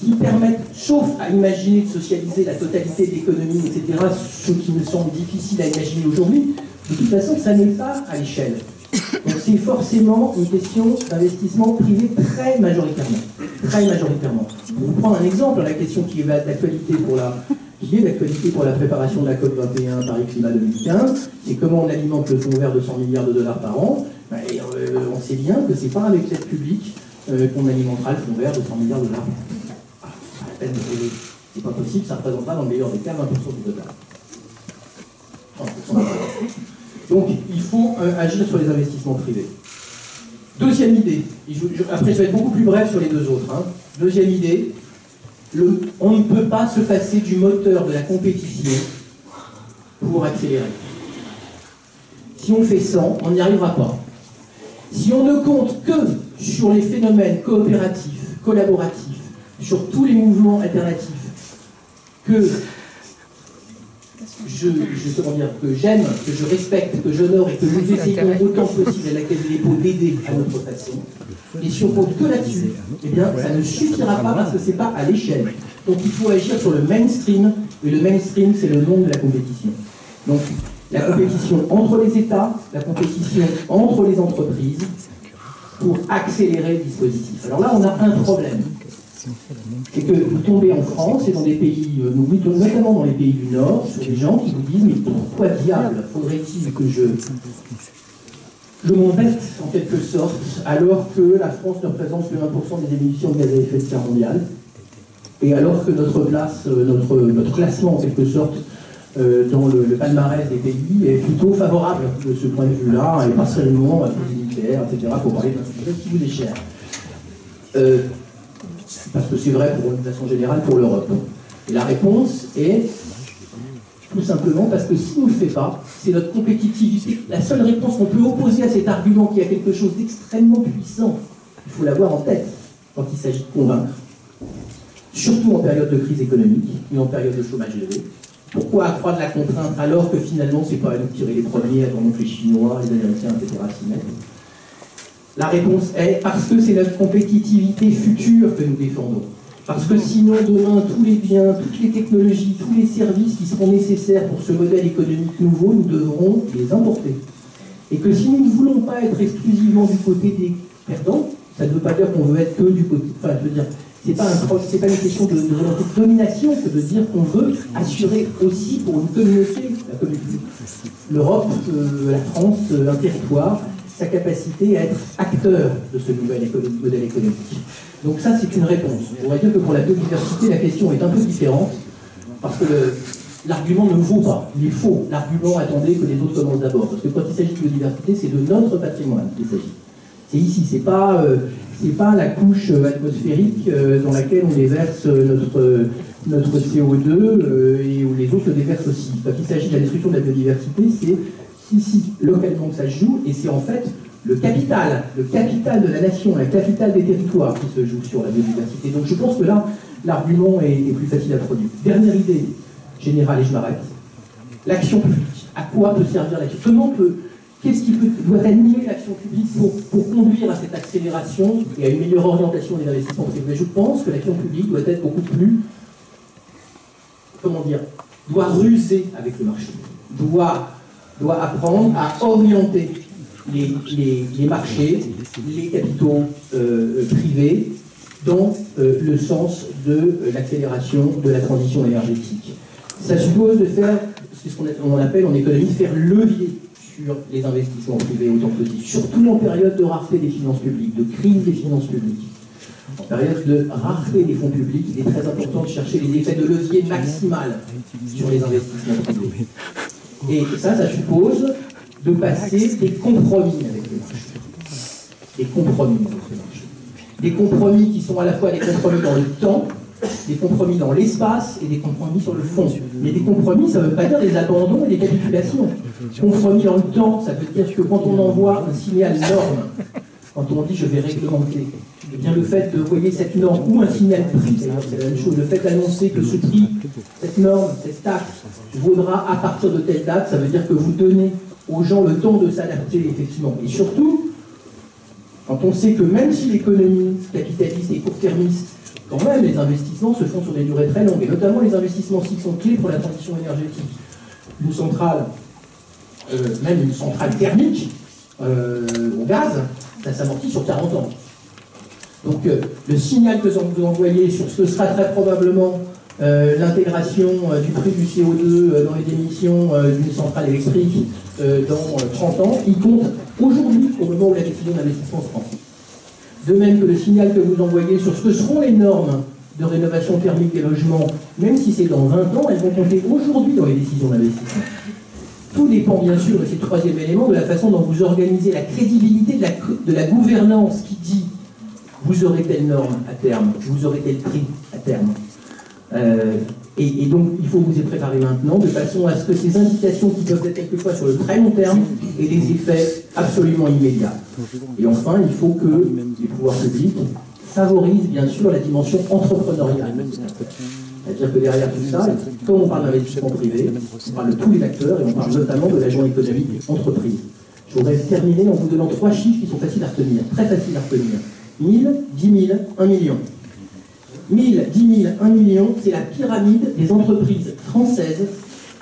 qui permettent, sauf à imaginer de socialiser la totalité de l'économie, etc., ce qui me semble difficile à imaginer aujourd'hui, de toute façon, ça n'est pas à l'échelle. Donc c'est forcément une question d'investissement privé très majoritairement. Très majoritairement. Pour vous prendre un exemple, la question qui est d'actualité pour la, qui est d'actualité pour la préparation de la COP 21 Paris Climat 2015, c'est comment on alimente le fonds vert de 100 milliards de dollars par an. Et, euh, on sait bien que c'est pas avec l'aide publique euh, qu'on alimentera le fonds vert de 100 milliards de dollars par an. Ah, pas rêver. C'est pas possible, ça représentera dans le meilleur des cas 20% du total. 30% du total. Donc il faut euh, agir sur les investissements privés. Deuxième idée, après je vais être beaucoup plus bref sur les deux autres. hein. Deuxième idée, on ne peut pas se passer du moteur de la compétition pour accélérer. Si on fait 100, on n'y arrivera pas. Si on ne compte que sur les phénomènes coopératifs, collaboratifs, sur tous les mouvements alternatifs que je, je, comment dire, que j'aime, que je respecte, que j'honore et que nous essayons autant que possible à la Caisse des dépôts d'aider à notre façon, et si on compte que là-dessus, eh bien, ça ne suffira pas parce que c'est pas à l'échelle. Donc il faut agir sur le mainstream, et le mainstream, c'est le nom de la compétition. Donc la compétition entre les États, la compétition entre les entreprises, pour accélérer le dispositif. Alors là, on a un problème. C'est que vous tombez en France et dans des pays, euh, notamment dans les pays du Nord, sur des gens qui vous disent Mais pourquoi diable faudrait-il que je, je m'embête en quelque sorte, alors que la France ne représente que 1% des émissions de gaz à effet de serre mondial, et alors que notre place, euh, notre, notre classement en quelque sorte, euh, dans le, palmarès des pays est plutôt favorable de ce point de vue-là, et pas seulement à cause nucléaire, etc., pour parler d'un sujet qui vous est cher. Parce que c'est vrai pour une façon générale pour l'Europe. Et la réponse est tout simplement parce que si on ne le fait pas, c'est notre compétitivité. La seule réponse qu'on peut opposer à cet argument qui a quelque chose d'extrêmement puissant, il faut l'avoir en tête quand il s'agit de convaincre. Surtout en période de crise économique et en période de chômage élevé. Pourquoi accroître la contrainte alors que finalement c'est pas à nous tirer les premiers, avant que les Chinois, les Américains, etc. s'y mettent la réponse est parce que c'est notre compétitivité future que nous défendons. Parce que sinon, demain, tous les biens, toutes les technologies, tous les services qui seront nécessaires pour ce modèle économique nouveau, nous devrons les importer. Et que si nous ne voulons pas être exclusivement du côté des perdants, ça ne veut pas dire qu'on veut être que du côté. Enfin, je veux dire, c'est pas, pas une question de domination que de dire qu'on veut assurer aussi pour une communauté, l'Europe, euh, la France, euh, un territoire, sa capacité à être acteur de ce nouvel modèle économique. Donc ça, c'est une réponse. On va dire que pour la biodiversité, la question est un peu différente, parce que l'argument ne vaut pas. Il faut. L'argument, attendez que les autres commencent d'abord. Parce que quand il s'agit de biodiversité, c'est de notre patrimoine qu'il s'agit. C'est ici, c'est pas, euh, pas la couche euh, atmosphérique euh, dans laquelle on déverse notre, notre CO2 et où les autres le déversent aussi. Quand il s'agit de la destruction de la biodiversité, c'est ici, localement, ça se joue, et c'est en fait le capital, le capital de la nation, le capital des territoires qui se joue sur la biodiversité. Donc je pense que là, l'argument est, plus facile à produire. Dernière idée générale, et je m'arrête. L'action publique. À quoi peut servir l'action Comment peut, qu'est-ce qui doit animer l'action publique pour, pour, conduire à cette accélération et à une meilleure orientation des investissements? Privés Je pense que l'action publique doit être beaucoup plus, comment dire, doit ruser avec le marché, doit doit apprendre à orienter les, marchés, les capitaux euh, privés dans euh, le sens de euh, l'accélération de la transition énergétique. Ça suppose de faire ce qu'on appelle en économie faire levier sur les investissements privés autant que possible, surtout en période de rareté des finances publiques, de crise des finances publiques. En période de rareté des fonds publics, il est très important de chercher les effets de levier maximal sur les investissements privés. Et ça, ça suppose de passer des compromis avec le marché. Des compromis avec le marché. Des compromis qui sont à la fois des compromis dans le temps, des compromis dans l'espace et des compromis sur le fond. Mais des compromis, ça ne veut pas dire des abandons et des capitulations. Compromis dans le temps, ça veut dire que quand on envoie un signal norme, quand on dit je vais réglementer, eh bien le fait de voyer cette norme ou un signal prix, c'est la même chose, le fait d'annoncer que ce prix, cette norme, cette taxe vaudra à partir de telle date, ça veut dire que vous donnez aux gens le temps de s'adapter effectivement. Et surtout, quand on sait que même si l'économie capitaliste est court-termiste, quand même les investissements se font sur des durées très longues, et notamment les investissements qui sont clés pour la transition énergétique. Une centrale, euh, même une centrale thermique euh, au gaz, ça s'amortit sur 40 ans. Donc euh, le signal que vous envoyez sur ce que sera très probablement euh, l'intégration euh, du prix du CO2 dans les émissions d'une centrale électrique dans 30 ans, il compte aujourd'hui au moment où la décision d'investissement se prend. De même que le signal que vous envoyez sur ce que seront les normes de rénovation thermique des logements, même si c'est dans 20 ans, elles vont compter aujourd'hui dans les décisions d'investissement. Tout dépend bien sûr, de ce troisième élément, de la façon dont vous organisez la crédibilité de la, de la gouvernance qui dit vous aurez telle norme à terme, vous aurez tel prix à terme. Euh, et, et donc, il faut vous y préparer maintenant, de façon à ce que ces indications qui peuvent être quelquefois sur le très long terme aient des effets absolument immédiats. Et enfin, il faut que les pouvoirs publics favorisent bien sûr la dimension entrepreneuriale. C'est-à-dire que derrière tout ça, comme on parle d'investissement privé, on parle de tous les acteurs et on parle notamment de l'agent économique des entreprises. Je voudrais terminer en vous donnant trois chiffres qui sont faciles à retenir, très faciles à retenir. 1000, 10 000, 1 million. 1000, 10 000, 1 million, c'est la pyramide des entreprises françaises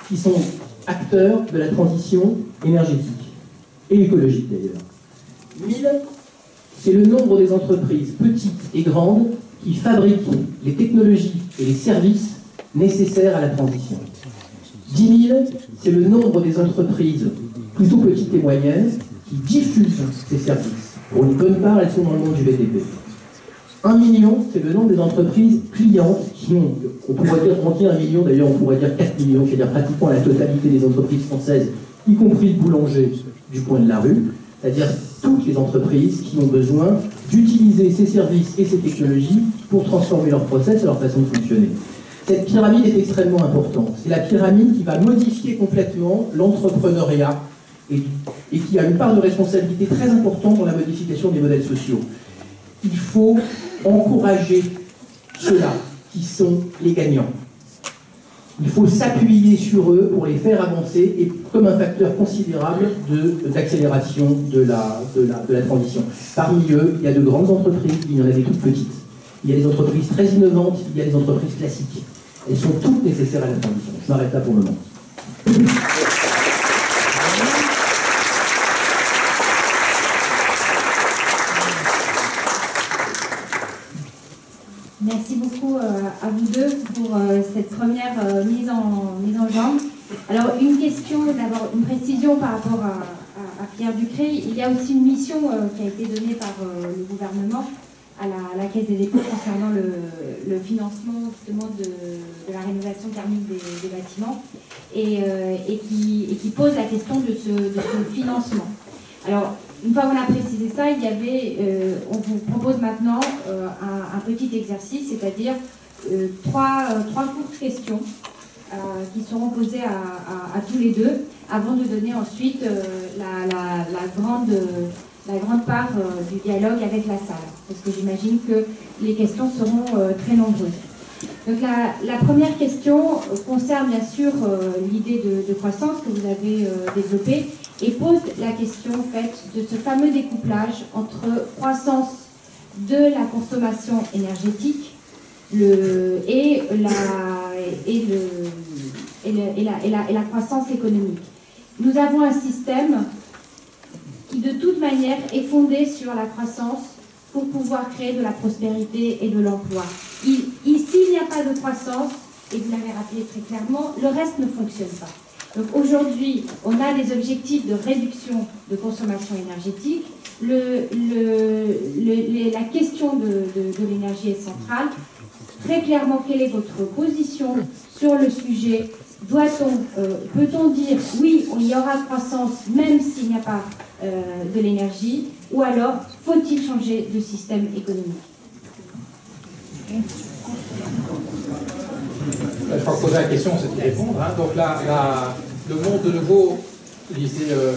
qui sont acteurs de la transition énergétique et écologique d'ailleurs. 1000, c'est le nombre des entreprises petites et grandes qui fabriquent les technologies et les services nécessaires à la transition. 10 000, c'est le nombre des entreprises plutôt petites et moyennes qui diffusent ces services. Pour une bonne part, elles sont dans le monde du BTP. 1 million, c'est le nombre des entreprises clientes qui ont, on pourrait dire, on dit 1 million, d'ailleurs on pourrait dire 4 millions, c'est-à-dire pratiquement la totalité des entreprises françaises, y compris le boulanger du coin de la rue, c'est-à-dire toutes les entreprises qui ont besoin d'utiliser ces services et ces technologies pour transformer leur process et leur façon de fonctionner. Cette pyramide est extrêmement importante. C'est la pyramide qui va modifier complètement l'entrepreneuriat et, et, qui a une part de responsabilité très importante dans la modification des modèles sociaux. Il faut encourager ceux-là qui sont les gagnants. Il faut s'appuyer sur eux pour les faire avancer et comme un facteur considérable d'accélération de, de, la, de, la, de la transition. Parmi eux, il y a de grandes entreprises, il y en a des toutes petites. Il y a des entreprises très innovantes, il y a des entreprises classiques. Elles sont toutes nécessaires à la transition. Je m'arrête là pour le moment. Merci beaucoup euh, à vous deux pour euh, cette première euh, mise, en, mise en jambe. Alors, une question, d'abord, une précision par rapport à, Pierre Ducré. Il y a aussi une mission qui a été donnée par le gouvernement à la, Caisse des dépôts concernant le, financement justement de, la rénovation thermique des, bâtiments et, qui, pose la question de ce, financement. Alors, une fois qu'on a précisé ça, il y avait, euh, on vous propose maintenant euh, un, petit exercice, c'est-à-dire euh, trois, trois, courtes questions qui seront posées à, tous les deux, avant de donner ensuite la, grande, la grande part du dialogue avec la salle, parce que j'imagine que les questions seront très nombreuses. Donc la, la, première question concerne bien sûr l'idée de, de, croissance que vous avez développée et pose la question en fait, de ce fameux découplage entre croissance de la consommation énergétique et, la, et, le, et, la, et, la, et la croissance économique. Nous avons un système qui de toute manière est fondé sur la croissance pour pouvoir créer de la prospérité et de l'emploi. Ici, il n'y a pas de croissance, et vous l'avez rappelé très clairement, le reste ne fonctionne pas. Donc aujourd'hui, on a des objectifs de réduction de consommation énergétique. La question de l'énergie est centrale. Très clairement, quelle est votre position sur le sujet Doit-on, euh, peut-on dire oui, il y aura croissance même s'il n'y a pas euh, de l'énergie Ou alors, faut-il changer de système économique? Je crois que poser la question, c'est y répondre. Hein. Donc là, le monde de nouveau, lisez, euh,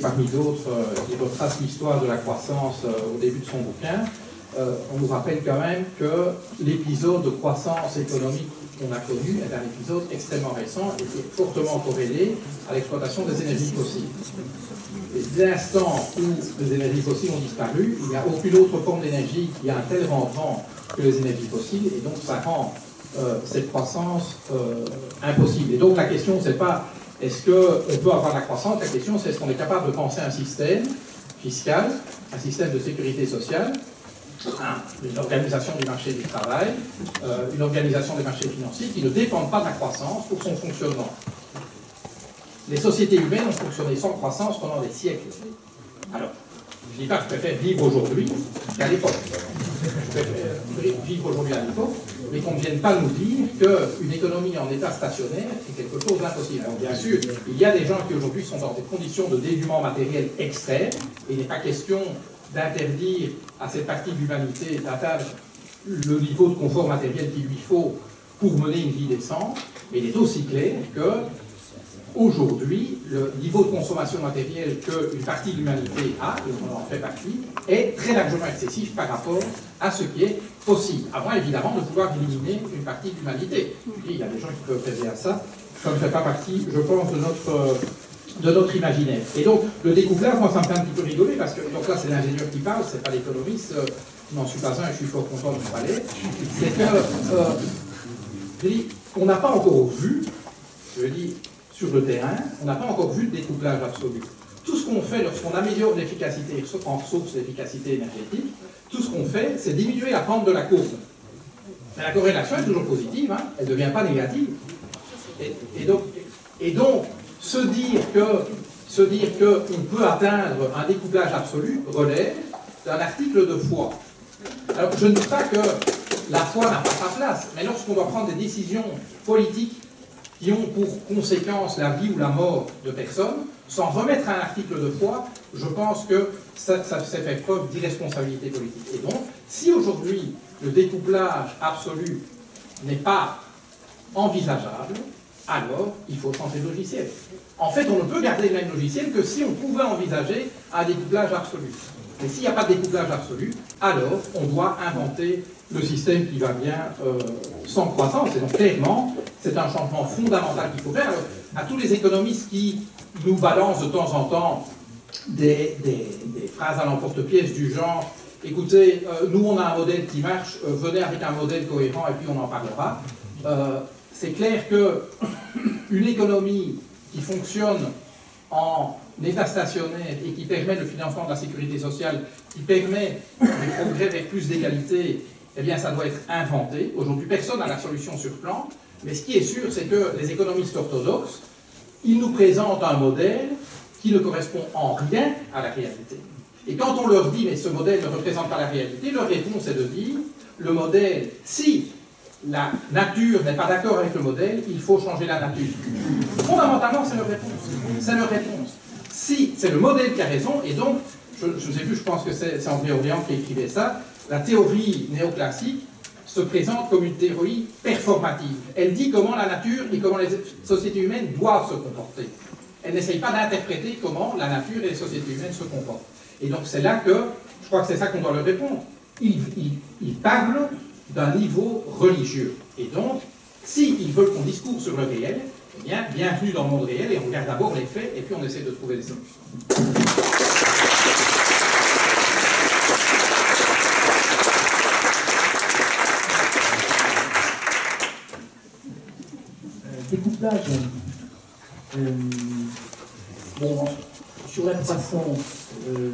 parmi d'autres, euh, il retrace l'histoire de la croissance euh, au début de son bouquin. Euh, on nous rappelle quand même que l'épisode de croissance économique qu'on a connu est un épisode extrêmement récent et qui est fortement corrélé à l'exploitation des énergies fossiles. Et dès l'instant où les énergies fossiles ont disparu, il n'y a aucune autre forme d'énergie qui a un tel rendement que les énergies fossiles, et donc ça rend euh, cette croissance euh, impossible. Et donc la question, c'est pas est-ce qu'on peut avoir la croissance, la question c'est est-ce qu'on est capable de penser un système fiscal, un système de sécurité sociale, une organisation du marché du travail, euh, une organisation des marchés financiers qui ne dépendent pas de la croissance pour son fonctionnement. Les sociétés humaines ont fonctionné sans croissance pendant des siècles. Alors, je ne dis pas que je préfère vivre aujourd'hui qu'à l'époque. Je préfère vivre aujourd'hui à l'époque, mais qu'on ne vienne pas nous dire qu'une économie en état stationnaire est quelque chose d'impossible. Bien sûr, il y a des gens qui aujourd'hui sont dans des conditions de dénuement matériel extrême, et il n'est pas question d'interdire à cette partie de l'humanité d'atteindre le niveau de confort matériel qu'il lui faut pour mener une vie décente, mais il est aussi clair que aujourd'hui, le niveau de consommation matérielle qu'une partie de l'humanité a, et on en fait partie, est très largement excessif par rapport à ce qui est possible. Avant, évidemment, de pouvoir éliminer une partie de l'humanité. Il y a des gens qui peuvent rêver à ça. Ça ne fait pas partie, je pense, de notre, de notre imaginaire. Et donc, le découplage, moi, ça me fait un petit peu rigoler, parce que, donc là, c'est l'ingénieur qui parle, c'est pas l'économiste, euh, je n'en suis pas un, et je suis fort content de vous parler. C'est que, euh, on n'a pas encore vu, je dis, sur le terrain, on n'a pas encore vu de découplage absolu. Tout ce qu'on fait lorsqu'on améliore l'efficacité en source d'efficacité énergétique, tout ce qu'on fait, c'est diminuer la pente de la courbe. Mais la corrélation est toujours positive, hein, elle ne devient pas négative. Et donc, se dire qu'on peut atteindre un découplage absolu relève d'un article de foi. Alors, je ne dis pas que la foi n'a pas sa place, mais lorsqu'on doit prendre des décisions politiques qui ont pour conséquence la vie ou la mort de personnes, sans remettre un article de foi, je pense que ça, ça fait preuve d'irresponsabilité politique. Et donc, si aujourd'hui le découplage absolu n'est pas envisageable, alors il faut changer de logiciel. En fait, on ne peut garder le même logiciel que si on pouvait envisager un découplage absolu. Et s'il n'y a pas de découplage absolu, alors on doit inventer le système qui va bien euh, sans croissance. Et donc clairement, c'est un changement fondamental qu'il faut faire. à tous les économistes qui nous balancent de temps en temps des, phrases à l'emporte-pièce du genre écoutez, euh, nous on a un modèle qui marche, euh, venez avec un modèle cohérent et puis on en parlera. C'est clair que <coughs> une économie qui fonctionne en état stationnaire et qui permet le financement de la sécurité sociale, qui permet des progrès vers plus d'égalité, eh bien ça doit être inventé. Aujourd'hui, personne n'a la solution sur plan, mais ce qui est sûr, c'est que les économistes orthodoxes, ils nous présentent un modèle qui ne correspond en rien à la réalité. Et quand on leur dit, mais ce modèle ne représente pas la réalité, leur réponse est de dire, le modèle, si la nature n'est pas d'accord avec le modèle, il faut changer la nature. Fondamentalement, c'est leur réponse. C'est leur réponse. Si c'est le modèle qui a raison, et donc, je ne sais plus, je pense que c'est André Orléans qui écrivait ça, la théorie néoclassique se présente comme une théorie performative. Elle dit comment la nature et comment les sociétés humaines doivent se comporter. Elle n'essaye pas d'interpréter comment la nature et les sociétés humaines se comportent. Et donc c'est là que, je crois que c'est ça qu'on doit leur répondre. Ils, ils parlent d'un niveau religieux. Et donc, s'ils veulent qu'on discours sur le réel, eh bien, bienvenue dans le monde réel et on regarde d'abord les faits et puis on essaie de trouver des solutions. découplage. Euh, bon, sur la croissance, euh,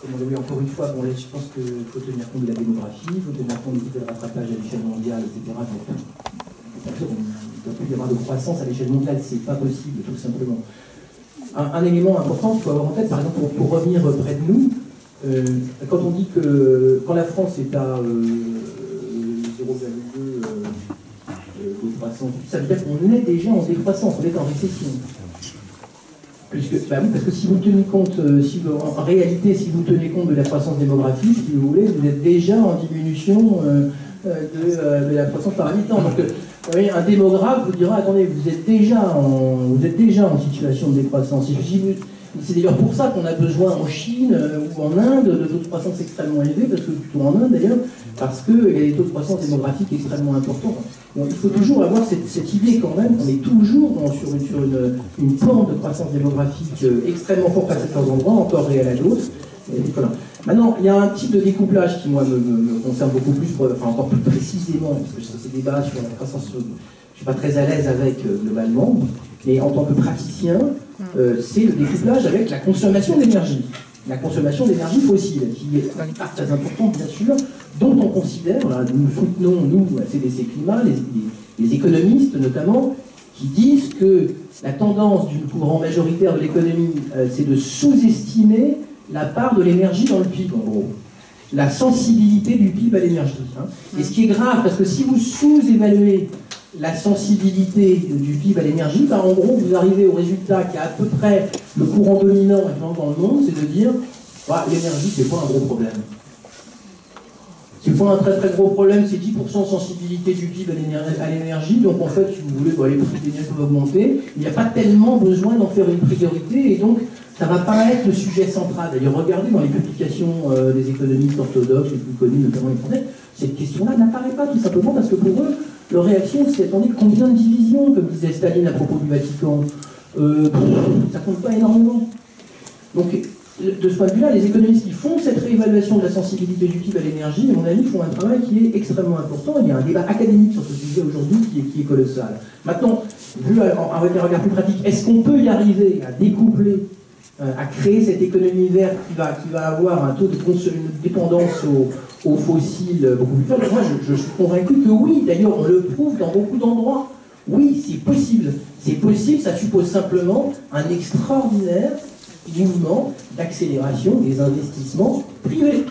comme on l'a vu encore une fois, bon, je pense qu'il faut tenir compte de la démographie, il faut tenir compte du rattrapage à l'échelle mondiale, etc. Donc, il ne doit plus y avoir de croissance à l'échelle mondiale, c'est pas possible, tout simplement. Un, élément important qu'il faut avoir en tête, par exemple, pour, revenir près de nous, euh, quand on dit que quand la France est à 0,2 ça veut dire qu'on est déjà en décroissance, on est en récession. Bah parce que si vous tenez compte, euh, en réalité, si vous tenez compte de la croissance démographique, si vous voulez, vous êtes déjà en diminution euh, euh, de, la croissance par habitant. Donc, un démographe vous dira, attendez, vous êtes déjà en, vous êtes déjà en situation de décroissance. C'est d'ailleurs pour ça qu'on a besoin en Chine euh, ou en Inde de taux de croissance extrêmement élevés, parce que plutôt en Inde d'ailleurs, parce qu'il y a des taux de croissance démographique extrêmement importants. Il faut toujours avoir cette, idée quand même qu'on est toujours sur, une, sur une, pente de croissance démographique euh, extrêmement forte à certains endroits, encore réel à d'autres. Maintenant, il y a un type de découplage qui, moi, me, concerne beaucoup plus, enfin encore plus précisément, parce que ces débats sur la croissance, suis pas très à l'aise avec euh, globalement, mais en tant que praticien, euh, c'est le découplage avec la consommation d'énergie. La consommation d'énergie fossile, qui est très importante, bien sûr, dont on considère, nous soutenons, nous, la CDC Climat, les, économistes notamment, qui disent que la tendance du courant majoritaire de l'économie, euh, c'est de sous-estimer la part de l'énergie dans le PIB, en gros. La sensibilité du PIB à l'énergie. Hein. Et ce qui est grave, parce que si vous sous-évaluez la sensibilité du PIB à l'énergie, ben, en gros, vous arrivez au résultat qui a à peu près le courant dominant dans le monde, c'est de dire bah, l'énergie, c'est pas un gros problème. C'est pas un très très gros problème, c'est 10% sensibilité du PIB à l'énergie, donc en fait, si vous voulez, bah, les prix des peuvent augmenter, il n'y a pas tellement besoin d'en faire une priorité, et donc ça ne va pas être le sujet central. D'ailleurs, regardez dans les publications euh, des économistes orthodoxes les plus connus, notamment les français, cette question-là n'apparaît pas, tout simplement parce que pour eux, leur réaction, c'est attendez, combien de divisions, comme disait Staline à propos du Vatican euh, Ça compte pas énormément. Donc, de ce point de vue-là, les économistes qui font cette réévaluation de la sensibilité du PIB à l'énergie, à mon avis, font un travail qui est extrêmement important. Il y a un débat académique sur ce sujet aujourd'hui qui est, colossal. Maintenant, vu un regard plus pratique, est-ce qu'on peut y arriver à découpler, euh, à créer cette économie verte qui va, qui va avoir un taux de dépendance aux, fossiles beaucoup plus faible Moi, je, je suis convaincu que oui. D'ailleurs, on le prouve dans beaucoup d'endroits. Oui, c'est possible. C'est possible, ça suppose simplement un extraordinaire mouvement d'accélération des investissements privés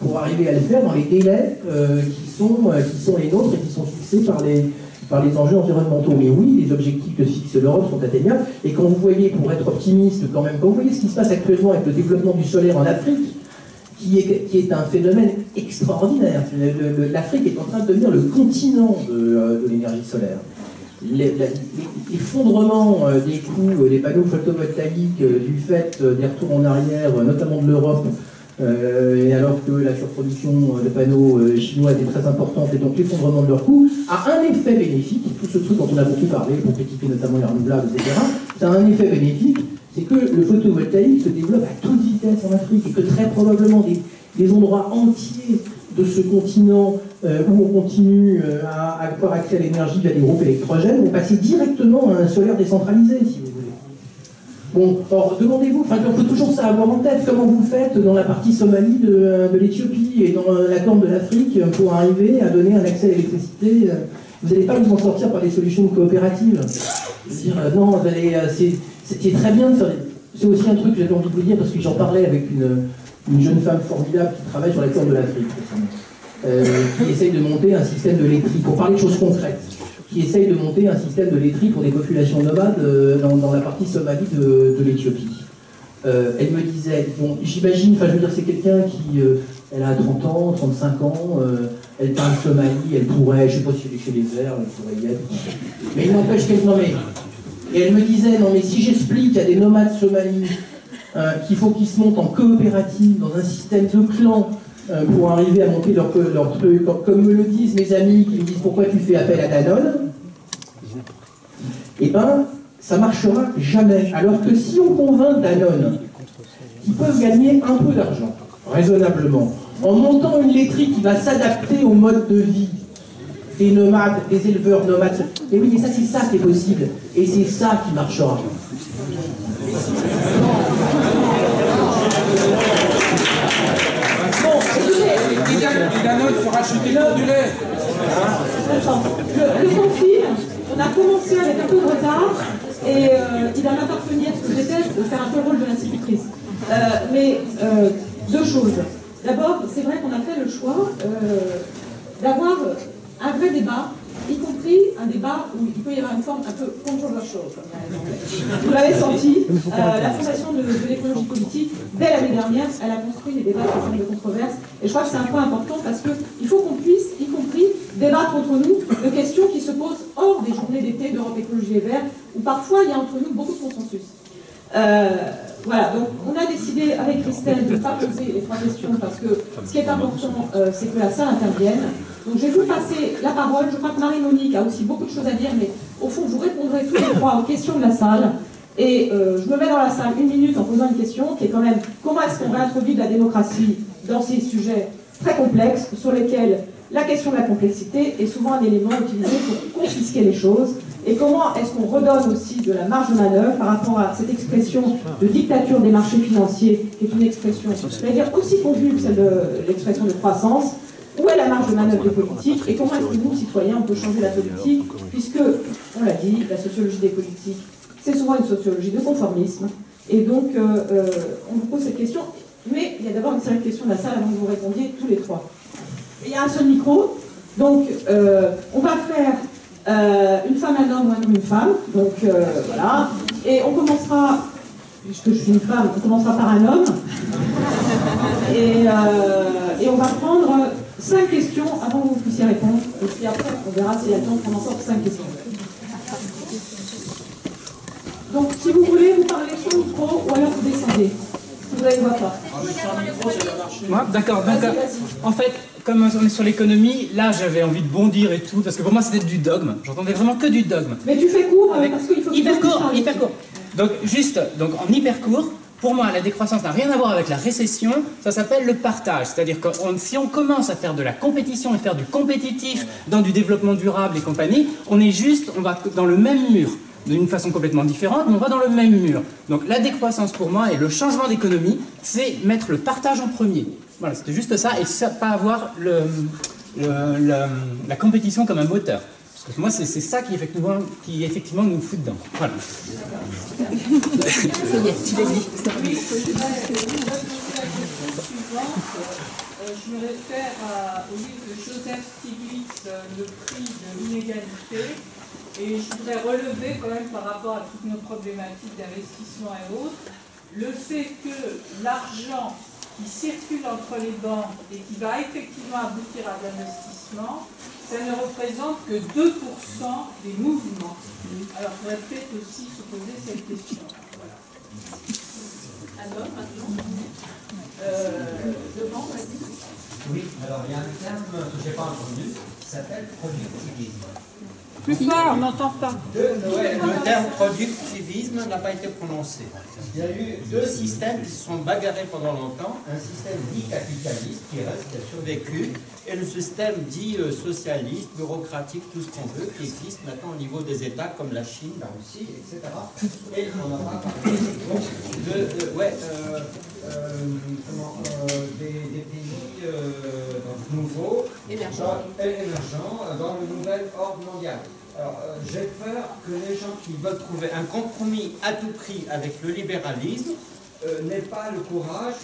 pour arriver à le faire dans les délais euh, qui, sont, euh, qui sont les nôtres et qui sont fixés par les, par les enjeux environnementaux. Mais oui, les objectifs que fixe l'Europe sont atteignables. Et quand vous voyez, pour être optimiste quand même, quand vous voyez ce qui se passe actuellement avec le développement du solaire en Afrique, qui est, un phénomène extraordinaire. L'Afrique est en train de devenir le continent de, euh, l'énergie solaire l'effondrement euh, des coûts des panneaux photovoltaïques euh, du fait euh, des retours en arrière, notamment de l'Europe, et alors que la surproduction de panneaux chinois était très importante, et donc l'effondrement de leurs coûts, a un effet bénéfique, tout ce truc dont on a beaucoup parlé, pour critiquer notamment les renouvelables, etc., ça a un effet bénéfique, c'est que le photovoltaïque se développe à toute vitesse en Afrique, et que très probablement des endroits entiers de ce continent euh, où on continue euh, à, avoir accès à l'énergie via des groupes électrogènes, on passer directement à un solaire décentralisé, si vous voulez. Bon, or, demandez-vous, enfin, il faut toujours ça avoir en tête, comment vous faites dans la partie Somalie de, euh, l'Éthiopie et dans la corne de l'Afrique pour arriver à donner un accès à l'électricité. Vous n'allez pas vous en sortir par des solutions coopératives. non, vous allez, c'est très bien de faire. C'est aussi un truc que j'avais envie de vous dire parce que j'en parlais avec une, une jeune femme formidable qui travaille sur la corne de l'Afrique. Euh, qui essaye de monter un système de laiterie, pour parler de choses concrètes, qui essaye de monter un système de laiterie pour des populations nomades euh, dans, la partie somalie de, l'Éthiopie. Euh, elle me disait, bon, j'imagine, enfin je veux dire, c'est quelqu'un qui, elle a 30 ans, 35 ans, elle parle Somalie, elle pourrait, je sais pas si elle est chez les Verts, elle pourrait y être. Mais il n'empêche qu'elle, non mais, et elle me disait, non mais si j'explique a des nomades somalies, qu'il faut qu'ils se montent en coopérative, dans un système de clans, euh, pour arriver à monter leur, leur truc. Comme me le disent mes amis qui me disent pourquoi tu fais appel à Danone, eh ben, ça marchera jamais. Alors que si on convainc Danone qu'ils peuvent gagner un peu d'argent, raisonnablement, en montant une laiterie qui va s'adapter au mode de vie des nomades, des éleveurs nomades. Et oui, mais ça, c'est ça qui est possible. Et c'est ça qui marchera. Danone fera chuter le du lait. Le, conflit, on a commencé avec un peu de retard et euh, il va m'appartenir, ce que j'étais, de faire un peu le rôle de l'institutrice. Euh, mais euh, deux choses. D'abord, c'est vrai qu'on a fait le choix d'avoir un vrai débat y compris un débat où il peut y avoir une forme un peu controversial, Vous l'avez senti, euh, la Fondation de, l'écologie politique, dès l'année dernière, elle a construit des débats sur de controverses, et je crois que c'est un point important parce qu'il faut qu'on puisse, y compris, débattre entre nous de questions qui se posent hors des journées d'été d'Europe Écologie et Vert, où parfois il y a entre nous beaucoup de consensus. Euh, voilà, donc on a décidé avec Christelle de ne pas poser les trois questions parce que ce qui est important, euh, c'est que la salle intervienne. Donc je vais vous passer la parole. Je crois que Marie-Monique a aussi beaucoup de choses à dire, mais au fond, vous répondrez tous les trois aux questions de la salle. Et euh, je me mets dans la salle une minute en posant une question qui est quand même comment est-ce qu'on réintroduit de la démocratie dans ces sujets très complexes sur lesquels la question de la complexité est souvent un élément utilisé pour confisquer les choses? Et comment est-ce qu'on redonne aussi de la marge de manœuvre par rapport à cette expression de dictature des marchés financiers, qui est une expression, je dire, aussi convue que celle de l'expression de croissance, où est la marge de manœuvre des politiques et comment est-ce que nous, citoyens, on peut changer la politique, puisque, on l'a dit, la sociologie des politiques, c'est souvent une sociologie de conformisme, et donc euh, euh, on vous pose cette question, mais il y a d'abord une série de questions de la salle avant que vous répondiez tous les trois. il y a un seul micro, donc euh, on va faire euh, une femme, un homme un homme, une femme. Donc euh, voilà. Et on commencera, puisque je suis une femme, on commencera par un homme. Et, euh, et on va prendre cinq questions avant que vous puissiez répondre. Et puis après, on verra s'il y a le temps de prendre encore cinq questions. Donc, si vous voulez, vous parlez sur le micro ou alors vous descendez. Si vous n'allez voir pas. Moi, d'accord. Donc, euh, en fait, comme on est sur l'économie, là, j'avais envie de bondir et tout, parce que pour moi, c'était du dogme. J'entendais vraiment que du dogme. Mais tu fais court, euh, parce qu'il faut Hyper court, hyper court. Donc, juste, donc en hyper court, pour moi, la décroissance n'a rien à voir avec la récession, ça s'appelle le partage. C'est-à-dire que on- si on commence à faire de la compétition et faire du compétitif dans du développement durable et compagnie, on est juste, on va dans le même mur. D'une façon complètement différente, mais on va dans le même mur. Donc la décroissance pour moi et le changement d'économie, c'est mettre le partage en premier. Voilà, c'était juste ça, et ça, pas avoir le, le- le- la compétition comme un moteur. Parce que moi, c'est ça qui effectivement, qui effectivement nous fout dedans. Voilà. Euh, je me réfère à- au livre de Joseph Stiglitz, euh, Le prix de l'inégalité. Et je voudrais relever quand même par rapport à toutes nos problématiques d'investissement et autres, le fait que l'argent qui circule entre les banques et qui va effectivement aboutir à l'investissement, ça ne représente que 2% des mouvements. Alors, il faudrait peut-être aussi se poser cette question. Alors, maintenant euh, devant, vas-y. Oui, alors il y a un terme que je n'ai pas entendu qui s'appelle productivisme. Plus fort, on n'entend pas. Le terme productivisme n'a pas été prononcé. Il y a eu deux systèmes qui se sont bagarrés pendant longtemps. Un système dit capitaliste qui reste, qui a survécu, et le système dit euh, socialiste, bureaucratique, tout ce qu'on veut, qui existe maintenant au niveau des États comme la Chine, la Russie, etc. Et on n'a pas parlé de, euh, ouais, euh, comment, des pays euh, donc, dans- et émergents, euh, dans le nouvel ordre mondial. Alors, euh, j'ai peur que les gens qui veulent trouver un compromis à tout prix avec le libéralisme euh, n'aient pas le courage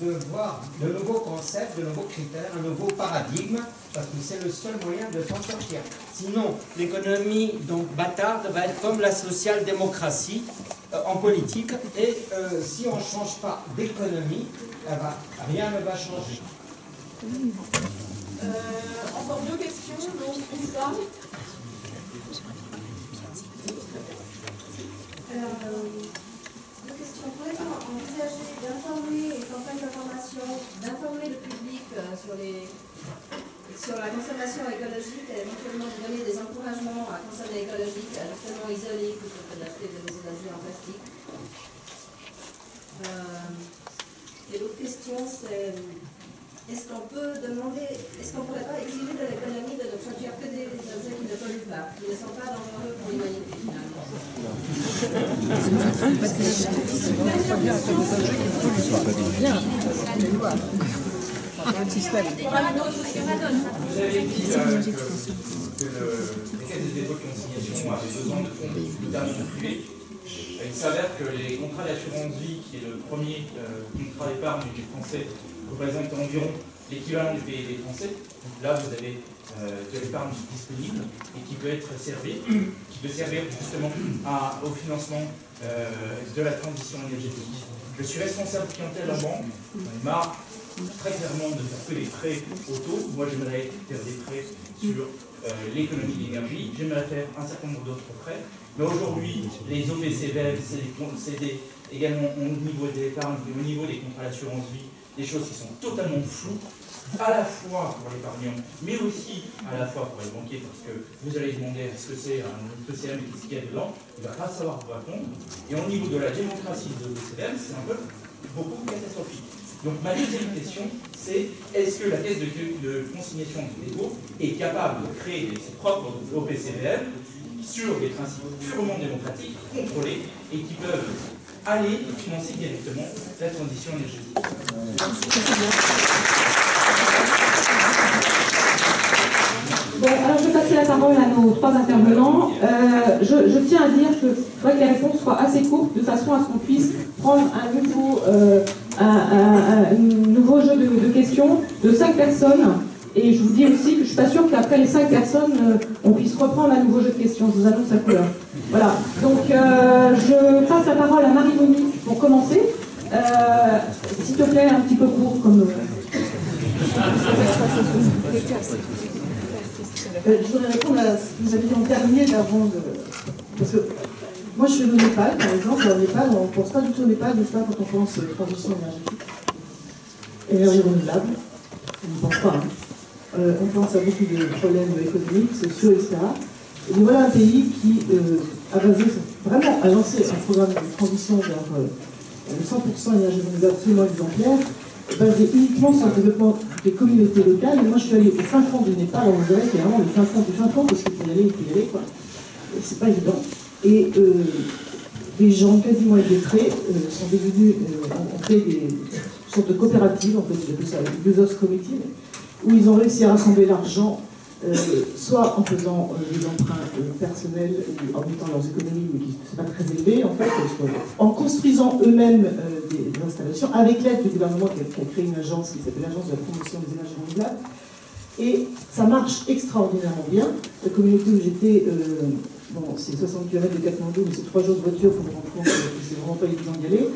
de voir de nouveaux concepts, de nouveaux critères, un nouveau paradigme, parce que c'est le seul moyen de s'en sortir. Sinon, l'économie donc bâtarde va être comme la social-démocratie euh, en politique, et si on ne change pas d'économie, eh ben, rien ne va changer. Euh, encore deux questions, donc une femme. Alors, euh, deux questions. Pourrait-on envisager d'informer une campagne d'information, d'informer le public euh, sur, les, sur la consommation écologique et éventuellement de donner des encouragements à consommer écologique, à justement isoler plutôt que d'acheter des usages en plastique? Et l'autre question, c'est est-ce qu'on peut demander, est-ce qu'on ne pourrait pas exiger de l'économie de ne produire que des objets qui ne polluent pas, qui ne sont pas dangereux pour l'humanité finalement Vous avez dit que, le, les caisses de dépôt de consignation avaient besoin de fonds. Il s'avère que les contrats d'assurance vie, qui est le premier euh, contrat d'épargne du Français, représentent environ l'équivalent du PIB français. Là, vous avez euh, de l'épargne disponible et qui peut être servie, qui peut servir justement au financement euh, de la transition énergétique. Je suis responsable clientèle en banque. Ai marre très clairement de faire que des prêts auto. Moi, j'aimerais faire des prêts sur euh, l'économie de l'énergie. J'aimerais faire un certain nombre d'autres prêts. Mais aujourd'hui, les OPCVM, des- également au niveau des épargnes, au niveau des contrats d'assurance vie, des choses qui sont totalement floues, à la fois pour l'épargnant, mais aussi à la fois pour les banquiers, parce que vous allez demander ce que c'est un OPCVM et qu'est-ce qu'il y a dedans, il ne va pas savoir vous répondre. Et au niveau de la démocratie de l'OPCVM, c'est un peu beaucoup catastrophique. Donc ma deuxième question, c'est est-ce que la caisse de, de consignation du dépôt est capable de créer ses propres OPCVM sur des principes purement démocratiques, contrôlés, et qui peuvent aller financer directement la transition énergétique Bon, alors je vais passer la parole à nos trois intervenants. Euh, je, tiens à dire que je voudrais que les réponses soient assez courtes de façon à ce qu'on puisse prendre un nouveau, euh, un, nouveau jeu de questions de cinq personnes. Et je vous dis aussi que je suis pas sûre qu'après les cinq personnes, euh, on puisse reprendre un nouveau jeu de questions. Je vous annonce la couleur. Voilà. Donc euh, je passe la parole à Marie-Monique pour commencer. Euh, S'il te plaît, un petit peu court comme. Je voudrais répondre à ce que vous avez dit en d'avant de... Parce que moi je suis au Népal, par exemple, au Népal, on ne pense pas du tout au Népal, n'est-ce pas, quand on pense transition énergétique, énergie renouvelable, on n'y pense pas. hein. Euh, on pense à beaucoup de problèmes économiques, sociaux, etc. Et voilà un pays qui euh, a basé, vraiment, a lancé un programme de transition vers euh, le 100% énergie renouvelable absolument exemplaire, basé uniquement sur le développement des communautés locales. Et moi, je suis allée au fin fond du Népal, on verrait qu'il vraiment le fin fond du fin fond, parce qu'il faut y aller, il faut y aller, quoi. C'est pas évident. Et euh, des gens quasiment illettrés sont devenus, euh, ont fait des sortes de coopératives, en fait, j'appelle ça des users committee, où ils ont réussi à rassembler l'argent, euh, soit en faisant euh, des emprunts euh, personnels ou en mettant leurs économies, mais qui ne sont pas très élevées en fait, en construisant eux-mêmes des, installations, avec l'aide du gouvernement qui a, créé une agence qui s'appelle l'Agence de la promotion des énergies renouvelables. Et ça marche extraordinairement bien. La communauté où j'étais, bon, c'est 60 km de Katmandou, mais c'est 3 jours de voiture pour me rendre compte que c'est vraiment pas évident d'y aller.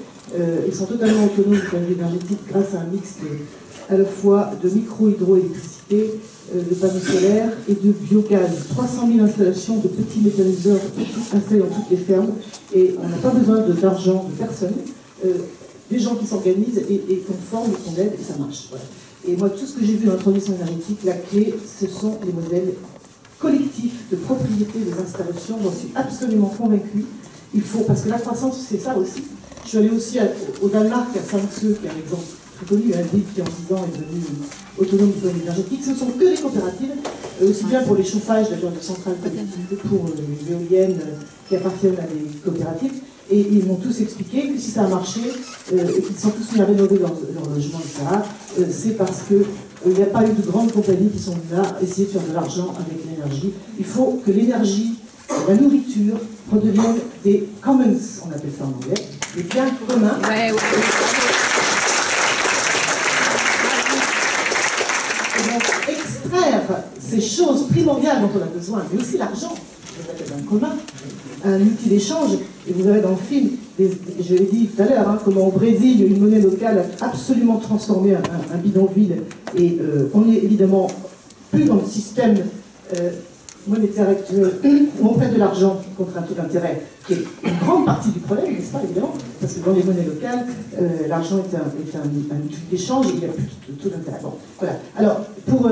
Ils sont totalement autonomes du point de vue énergétique grâce à un mix de- à la fois de micro-hydroélectricité, euh, de panneaux solaires et de biogaz. 300 000 installations de petits méthaniseurs installés dans toutes les fermes. Et on n'a pas besoin de- d'argent de personne. Euh, des gens qui s'organisent et, et qu'on forme et qu'on aide et ça marche. Et moi, tout ce que j'ai vu dans la transition énergétique, la clé, ce sont les modèles collectifs de propriété des installations. J'en suis absolument convaincue. Il faut, parce que la croissance, c'est ça aussi. Je suis allée aussi au Danemark, à est un exemple très connu, un ville qui en 10 ans est devenu autonome du point de vue énergétique. Ce ne sont que des coopératives, euh, aussi bien pour les chauffages, d'ailleurs, de centrales que pour euh, les éoliennes euh, qui appartiennent à des coopératives. Et ils m'ont tous expliqué que si ça a marché euh, et qu'ils sont tous mis à rénover leur, logement, etc., euh, c'est parce que euh, il n'y a pas eu de grandes compagnies qui sont là essayer de faire de l'argent avec l'énergie. Il faut que l'énergie, la nourriture, redeviennent des commons, on appelle ça en anglais, des biens communs donc, extraire ces choses primordiales dont on a besoin, mais aussi l'argent, un commun, un outil d'échange. Et vous avez dans le film, je l'ai dit tout à l'heure, hein, comment au Brésil, une monnaie locale a absolument transformé un, un- bidonville. Et euh, on est évidemment plus dans le système euh, monétaire actuel où on prête de l'argent contre un taux d'intérêt, qui est une grande partie du problème, n'est-ce pas, évidemment? Parce que dans les monnaies locales, euh, l'argent est un, un- outil d'échange et il n'y a plus de taux d'intérêt. Bon, voilà. Alors, pour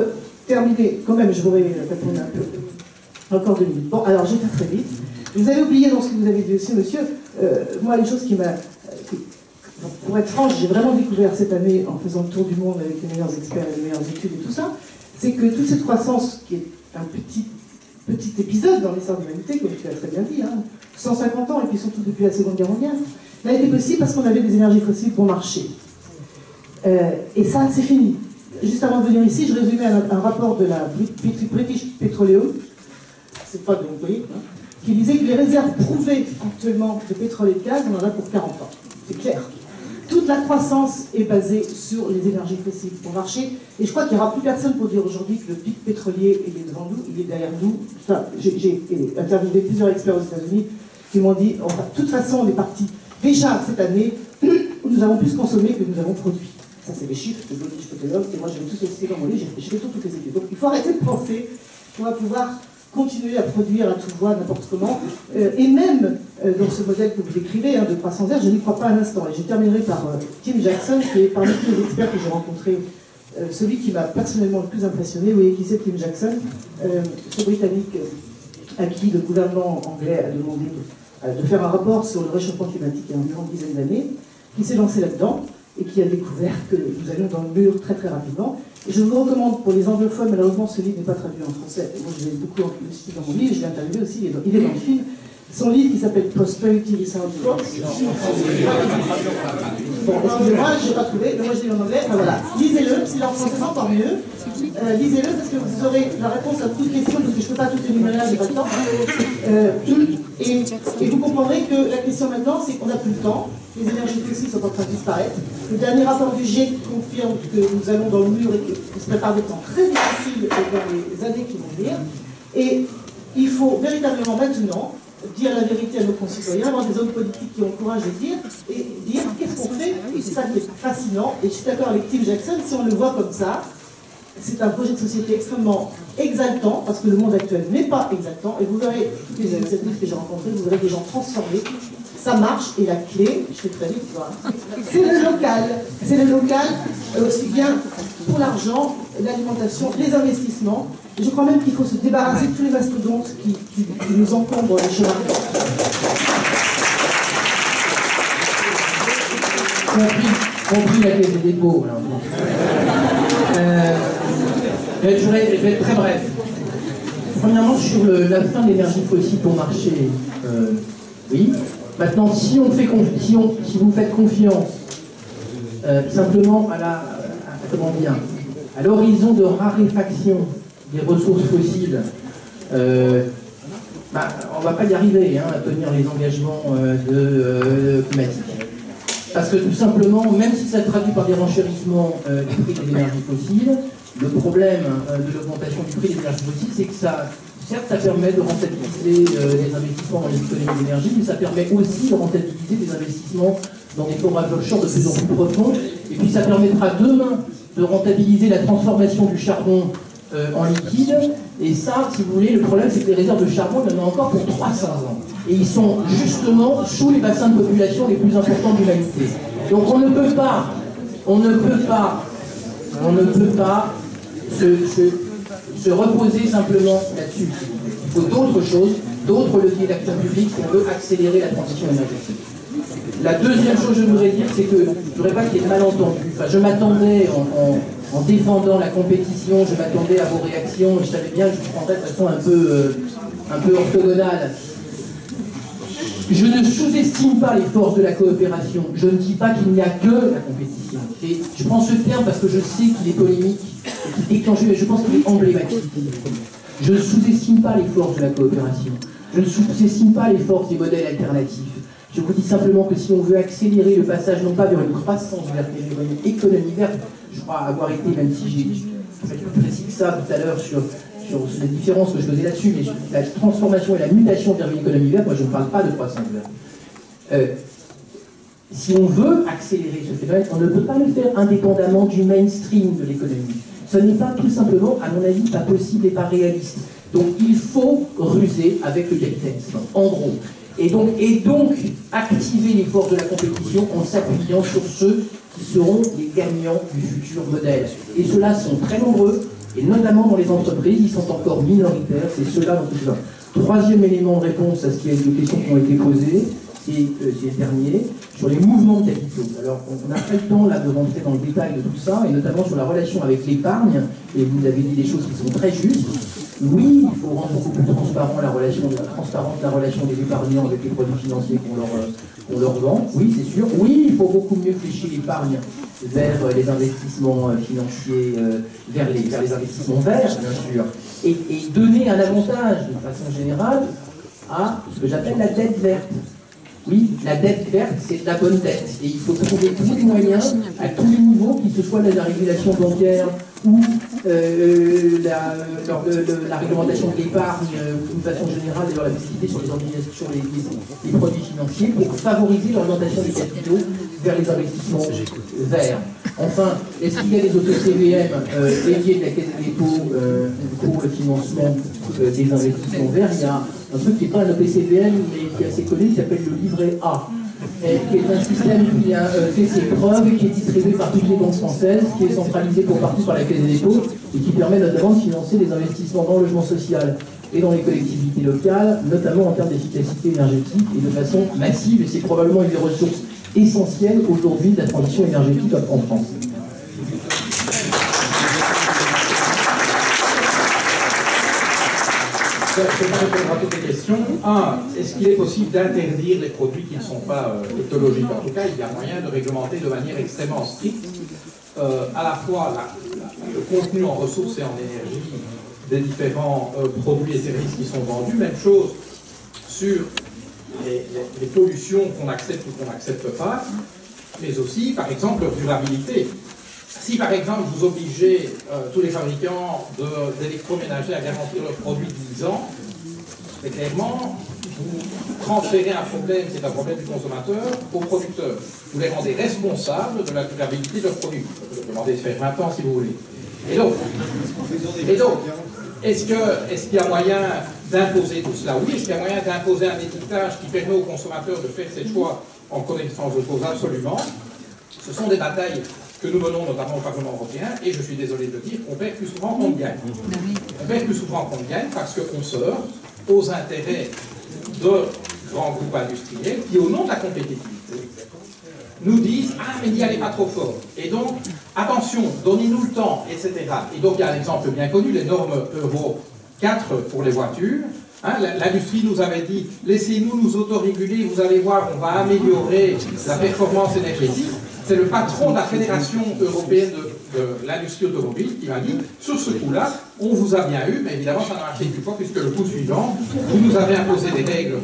terminer, quand même, je voudrais répondre un peu. Encore deux minutes. Bon, alors je vais très vite. Vous avez oublié dans ce que vous avez dit aussi, monsieur, euh, moi, une chose qui m'a. Pour être franche, j'ai vraiment découvert cette année, en faisant le tour du monde avec les meilleurs experts et les meilleures études et tout ça, c'est que toute cette croissance, qui est un petit, petit épisode dans l'histoire de l'humanité, comme tu l'as très bien dit, hein, 150 ans, et puis surtout depuis la Seconde Guerre mondiale, n'a été possible parce qu'on avait des énergies fossiles pour marcher. Euh, et ça, c'est fini. Juste avant de venir ici, je résumais un, rapport de la Brit- British Petroleum, c'est pas de l'Hongrie, hein, qui disait que les réserves prouvées actuellement de pétrole et de gaz, on en a pour 40 ans. C'est clair. Toute la croissance est basée sur les énergies fossiles pour marcher. Et je crois qu'il n'y aura plus personne pour dire aujourd'hui que le pic pétrolier il est devant nous, il est derrière nous. J'ai interviewé plusieurs experts aux États-Unis qui m'ont dit, de toute façon, on est parti déjà cette année <clears throat> nous avons plus consommé que nous avons produit. Ça, c'est les chiffres de British Petroleum, et moi, je vais tous les citer dans mon livre, j'ai fait toutes les études. Donc, il faut arrêter de penser qu'on va pouvoir continuer à produire à tout voie, n'importe comment. Euh, et même euh, dans ce modèle que vous décrivez hein, de croissance verte, je n'y crois pas un instant. Et je terminerai par euh, Tim Jackson, qui est parmi tous les experts que j'ai rencontrés, celui qui m'a personnellement le plus impressionné. Vous voyez qui c'est Tim Jackson Ce Britannique à qui le gouvernement anglais a demandé de faire un rapport sur le réchauffement climatique il y a environ une dizaine d'années, qui s'est lancé là-dedans et qui a découvert que nous allions dans le mur très très rapidement. Je vous recommande pour les anglophones, malheureusement ce livre n'est pas traduit en français, moi je l'ai beaucoup citer dans mon livre, je l'ai interviewé aussi, il est dans le film. Son livre qui s'appelle Prosperity Without Growth. Bon, excusez-moi, je n'ai pas trouvé, mais moi je l'ai en anglais, enfin voilà. Lisez-le, est en français, encore mieux. Euh, Lisez-le parce que vous aurez la réponse à toutes les questions, parce que je ne peux pas toutes énumérer, j'ai pas le temps. Euh, et, et vous comprendrez que la question maintenant, c'est qu'on n'a plus le temps. Les énergies fossiles sont en train de disparaître. Le dernier rapport du GIEC confirme que nous allons dans le mur et qu'on se prépare des temps très difficiles dans les années qui vont venir. Et il faut véritablement maintenant dire la vérité à nos concitoyens, avoir des hommes politiques qui ont le courage de dire, et dire qu'est-ce qu'on fait. C'est ça qui est fascinant. Et je suis d'accord avec Tim Jackson, si on le voit comme ça, c'est un projet de société extrêmement exaltant, parce que le monde actuel n'est pas exaltant, et vous verrez, toutes les initiatives que j'ai rencontrées, vous verrez des gens transformés, ça marche, et la clé, je fais très vite, c'est le local, c'est le local, euh, aussi bien pour l'argent, l'alimentation, les investissements, je crois même qu'il faut se débarrasser de tous les mastodontes qui, nous encombrent les chemins. compris, la caisse des dépôts. Euh, je, vais, être très bref. Premièrement, sur la fin de l'énergie fossile pour marché, euh, oui. Maintenant, si, on fait si, on- si vous faites confiance euh, simplement à la, l'horizon de raréfaction des ressources fossiles, euh, bah, on ne va pas y arriver hein, à tenir les engagements euh, de, climatiques. Parce que tout simplement, même si ça se traduit par des renchérissements du prix des énergies fossiles, le problème de l'augmentation du prix des énergies fossiles, c'est que ça, certes, ça permet de rentabiliser euh, les investissements dans les économies d'énergie, mais ça permet aussi de rentabiliser des investissements dans des forages offshore de plus en plus profonds. Et puis ça permettra demain de rentabiliser la transformation du charbon euh, en liquide. Et ça, si vous voulez, le problème, c'est que les réserves de charbon, il y en a encore pour 300 ans. Et ils sont justement sous les bassins de population les plus importants de l'humanité. Donc on ne peut pas, on ne peut pas, on ne peut pas se, se- se reposer simplement là-dessus. Il faut d'autres choses, d'autres leviers d'action publique si on veut accélérer la transition énergétique. La deuxième chose que je voudrais dire, c'est que je ne voudrais pas qu'il y ait de malentendus. Enfin, je m'attendais en, en- en défendant la compétition, je m'attendais à vos réactions, et je savais bien que je prendrais de façon un peu, euh, un peu orthogonale. Je ne sous-estime pas les forces de la coopération. Je ne dis pas qu'il n'y a que la compétition. Je prends ce terme parce que je sais qu'il est polémique et qu'il est déclenché, mais je pense qu'il est emblématique. Je ne sous-estime pas les forces de la coopération. Je ne sous-estime pas les forces des modèles alternatifs. Je vous dis simplement que si on veut accélérer le passage non pas vers une croissance vers une économie verte, je crois avoir été, même si j'ai fait plus précis que ça tout à l'heure sur, sur la différence que je faisais là-dessus, mais la transformation et la mutation vers une économie verte, moi je ne parle pas de croissance verte. Euh, si on veut accélérer ce phénomène, on ne peut pas le faire indépendamment du mainstream de l'économie. Ce n'est pas tout simplement, à mon avis, pas possible et pas réaliste. Donc il faut ruser avec le capitalisme, en gros. Et donc, et donc activer les forces de la compétition en s'appuyant sur ceux qui seront les gagnants du futur modèle. Et ceux-là sont très nombreux, et notamment dans les entreprises, ils sont encore minoritaires, c'est ceux-là dont il faut. Troisième élément de réponse à ce qui est des questions qui ont été posées, euh, le dernier, sur les mouvements de capitaux. Alors, on n'a pas le temps là de rentrer dans le détail de tout ça, et notamment sur la relation avec l'épargne, et vous avez dit des choses qui sont très justes. Oui, il faut rendre beaucoup plus transparent transparente la relation des épargnants avec les produits financiers qu'on leur, euh, qu'on leur vend. Oui, c'est sûr. Oui, il faut beaucoup mieux flécher l'épargne vers euh, les investissements euh, financiers, euh, vers, les, vers les investissements verts, bien sûr. Et, et donner un avantage, de façon générale, à ce que j'appelle la dette verte. Oui, la dette verte, c'est de la bonne dette. Et il faut trouver tous les moyens, à tous les niveaux, qu'il se soit de la régulation bancaire ou euh, la, leur- le- le- la réglementation de l'épargne euh, d'une façon générale et leur la visibilité sur les, organisations- sur les, les- les produits financiers pour favoriser l'orientation des capitaux vers les investissements verts. Enfin, est-ce qu'il y a des auto-CVM euh, dédiés de la Caisse des dépôts euh, pour le financement des investissements verts? Il y a un truc qui n'est pas un OPCVM, mais qui est assez connu, qui s'appelle le livret A, qui est un système qui a euh, fait ses preuves, qui est distribué par toutes les banques françaises, qui est centralisé pour partie par la Caisse des dépôts, et qui permet notamment de financer des investissements dans le logement social et dans les collectivités locales, notamment en termes d'efficacité énergétique et de façon massive, et c'est probablement une des ressources essentielles aujourd'hui de la transition énergétique en France. Pas répondre à toutes les questions. Un, est-ce qu'il est possible d'interdire les produits qui ne sont pas euh, écologiques En tout cas, il y a moyen de réglementer de manière extrêmement stricte euh, à la fois le contenu en ressources et en énergie des différents euh, produits et services qui sont vendus. Même chose sur les- les pollutions qu'on accepte ou qu'on n'accepte pas, mais aussi, par exemple, leur durabilité. Si par exemple vous obligez euh, tous les fabricants d'électroménagers à garantir leurs produits 10 ans, c'est clairement vous transférez un problème qui est un problème du consommateur au producteur. Vous les rendez responsables de la durabilité de leurs produits. Vous leur demander de faire 20 ans si vous voulez. Et donc, et donc est-ce qu'il y a moyen d'imposer tout cela? Oui. Est-ce qu'il y a moyen d'imposer un étiquetage qui permet aux consommateurs de faire ses choix en connaissance de cause? Absolument. Ce sont des batailles que nous menons notamment au Parlement européen, et je suis désolé de dire qu'on perd plus souvent qu'on gagne. On perd plus souvent qu'on gagne parce qu'on heurte aux intérêts de grands groupes industriels qui, au nom de la compétitivité, nous disent Ah, mais n'y allez pas trop fort. Et donc, attention, donnez-nous le temps, etc. Et donc, il y a un exemple bien connu les normes Euro 4 pour les voitures. Hein, L'industrie nous avait dit Laissez-nous nous autoréguler, vous allez voir, on va améliorer la performance énergétique. C'est le patron de la Fédération européenne de, l'industrie automobile qui m'a dit sur ce coup-là, on vous a bien eu, mais évidemment ça n'a marché plus fort puisque le coup suivant, vous nous avez imposé des règles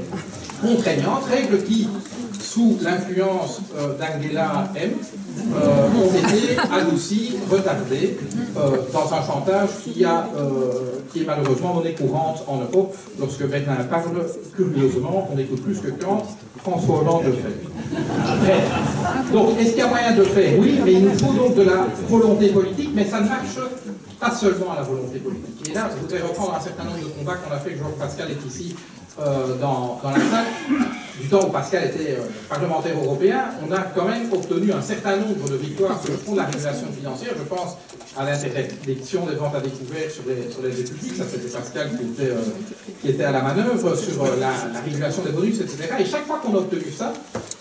contraignantes, règles qui sous l'influence euh, d'Angela M, euh, ont été adoucis, retardés, euh, dans un chantage qui, a, est malheureusement monnaie courante en Europe. Lorsque Bernard parle, curieusement, on écoute plus que quand François Hollande le fait. Donc, est-ce qu'il y a moyen de faire Oui, mais il nous faut donc de la volonté politique, mais ça ne marche pas seulement à la volonté politique. Et là, je voudrais reprendre un certain nombre de combats qu'on a fait, Georges Pascal est ici dans, dans la salle du temps où Pascal était euh, parlementaire européen, on a quand même obtenu un certain nombre de victoires sur le front de la régulation financière. Je pense à l'interdiction des ventes à découvert sur les, sur ça c'était Pascal qui était, euh, qui était à la manœuvre, sur euh, la, régulation des bonus, etc. Et chaque fois qu'on a obtenu ça,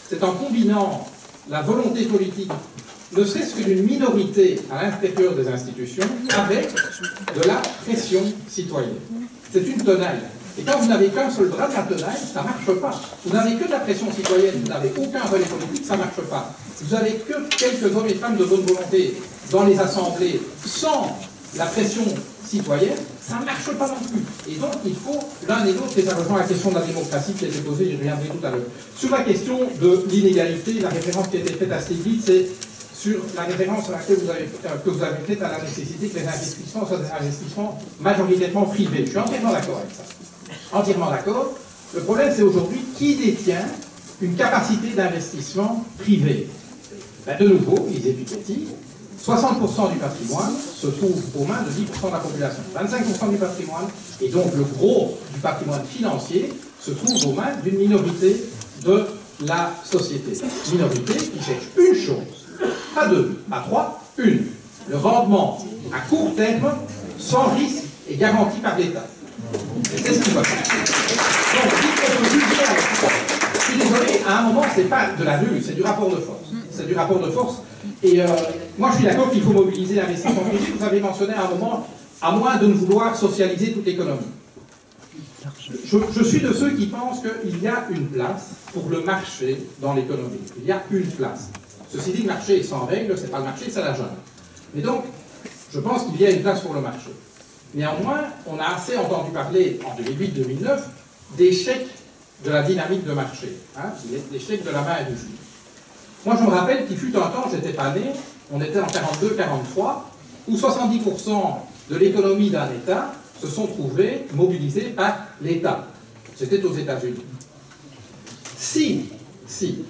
c'est en combinant la volonté politique, ne serait-ce que d'une minorité à l'intérieur des institutions, avec de la pression citoyenne. C'est une tenaille. Et quand vous n'avez qu'un seul bras de la tenaille, ça ne marche pas. Vous n'avez que de la pression citoyenne, vous n'avez aucun relais politique, ça ne marche pas. Vous n'avez que quelques hommes et femmes de bonne volonté dans les assemblées sans la pression citoyenne, ça ne marche pas non plus. Et donc, il faut l'un et l'autre, et ça rejoint la question de la démocratie qui a été posée, j'y reviendrai tout à l'heure. Sur la question de l'inégalité, la référence qui a été faite assez vite, c'est sur la référence à laquelle vous avez, euh, que vous avez faite à la nécessité que les investissements soient des investissements majoritairement privés. Je suis entièrement d'accord avec ça entièrement d'accord. Le problème, c'est aujourd'hui qui détient une capacité d'investissement privé. Ben, de nouveau, les Piketty, 60% du patrimoine se trouve aux mains de 10% de la population. 25% du patrimoine, et donc le gros du patrimoine financier, se trouve aux mains d'une minorité de la société. Minorité qui cherche une chose, pas deux, pas trois, une. Le rendement à court terme, sans risque et garanti par l'État. Ce. Donc, Je suis désolé, à un moment, c'est pas de la rue, c'est du rapport de force. C'est du rapport de force. Et euh, moi, je suis d'accord qu'il faut mobiliser l'investissement privé. Vous avez mentionné à un moment, à moins de ne vouloir socialiser toute l'économie. Je, je, suis de ceux qui pensent qu'il y a une place pour le marché dans l'économie. Il y a une place. Ceci dit, le marché est sans règles, c'est pas le marché, c'est la jungle. Mais donc, je pense qu'il y a une place pour le marché. Néanmoins, on a assez entendu parler en 2008-2009 d'échecs de la dynamique de marché, hein, d'échecs de la main juge. Moi, je me rappelle qu'il fut un temps, j'étais pas né, on était en 42-43, où 70% de l'économie d'un État se sont trouvés mobilisés par l'État. C'était aux États-Unis. Si, si,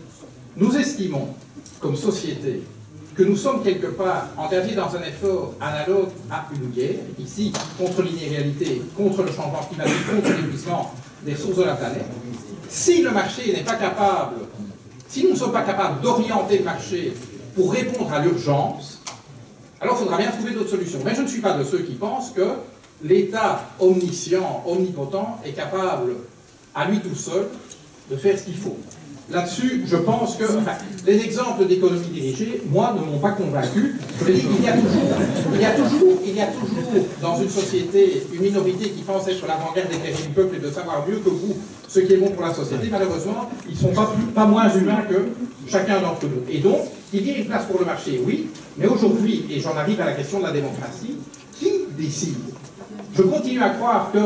nous estimons, comme société, que nous sommes quelque part engagés dans un effort analogue à une guerre, ici contre l'inégalité, contre le changement climatique, contre l'épuisement des sources de la planète, si le marché n'est pas capable, si nous ne sommes pas capables d'orienter le marché pour répondre à l'urgence, alors il faudra bien trouver d'autres solutions. Mais je ne suis pas de ceux qui pensent que l'État omniscient, omnipotent, est capable, à lui tout seul, de faire ce qu'il faut. Là-dessus, je pense que les exemples d'économie dirigée, moi, ne m'ont pas convaincu. Je dis qu'il y il y a toujours, y a toujours dans une société une minorité qui pense être l'avant-garde d'éclairer du peuple et de savoir mieux que vous ce qui est bon pour la société. Malheureusement, ils ne sont pas, pas moins humains que chacun d'entre nous. Et donc, il y a une place pour le marché, oui, mais aujourd'hui, et j'en arrive à la question de la démocratie, qui décide? Je continue à croire que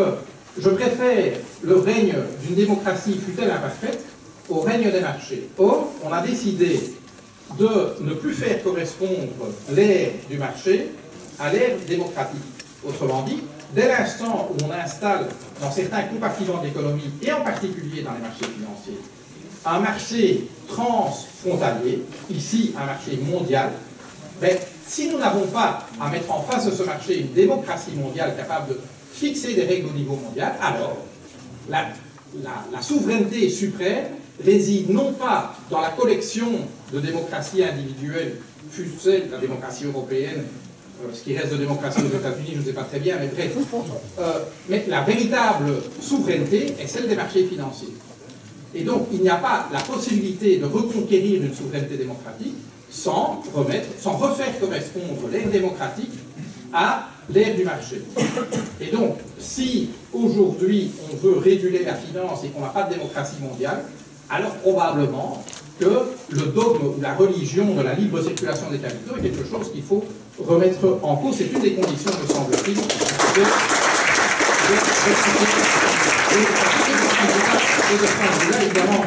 je préfère le règne d'une démocratie, fut-elle imparfaite, au règne des marchés. Or, on a décidé de ne plus faire correspondre l'ère du marché à l'ère démocratique. Autrement dit, dès l'instant où on installe dans certains compartiments de l'économie, et en particulier dans les marchés financiers, un marché transfrontalier, ici un marché mondial, ben, Si nous n'avons pas à mettre en face de ce marché une démocratie mondiale capable de fixer des règles au niveau mondial, alors la, la souveraineté suprême réside non pas dans la collection de démocraties individuelles, fût celle la démocratie européenne, euh, ce qui reste de démocratie aux États-Unis, je ne sais pas très bien, mais bref. Euh, mais la véritable souveraineté est celle des marchés financiers. Et donc, il n'y a pas la possibilité de reconquérir une souveraineté démocratique sans remettre, sans refaire correspondre l'ère démocratique à l'ère du marché. Et donc, si aujourd'hui on veut réguler la finance et qu'on n'a pas de démocratie mondiale, alors probablement que le dogme ou la religion de la libre circulation des capitaux est quelque chose qu'il faut remettre en cause. C'est une des conditions, me semble-t-il, de, de, là évidemment,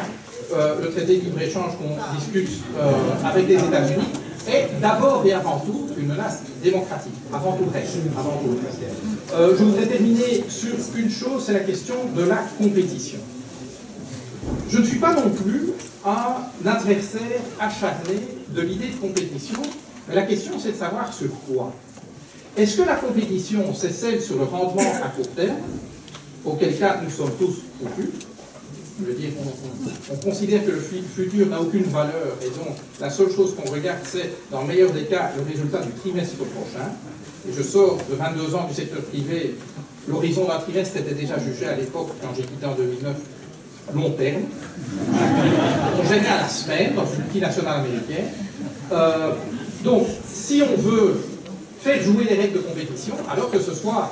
euh, le traité de libre-échange qu'on discute euh, avec les États-Unis est d'abord et avant tout une menace démocratique, avant tout reste. Avant tout. Euh, je voudrais terminer sur une chose, c'est la question de la compétition. Je ne suis pas non plus un adversaire acharné de l'idée de compétition, mais la question c'est de savoir sur quoi. Est-ce que la compétition, c'est celle sur le rendement à court terme, auquel cas nous sommes tous foutus je veux dire, on, considère que le futur n'a aucune valeur et donc la seule chose qu'on regarde, c'est, dans le meilleur des cas, le résultat du trimestre prochain. Et je sors de 22 ans du secteur privé. L'horizon d'un trimestre était déjà jugé à l'époque, quand j'ai quitté en 2009, long terme. <laughs> Gênait à la semaine dans une multinationale américaine. Euh, donc, si on veut faire jouer les règles de compétition, alors que ce soit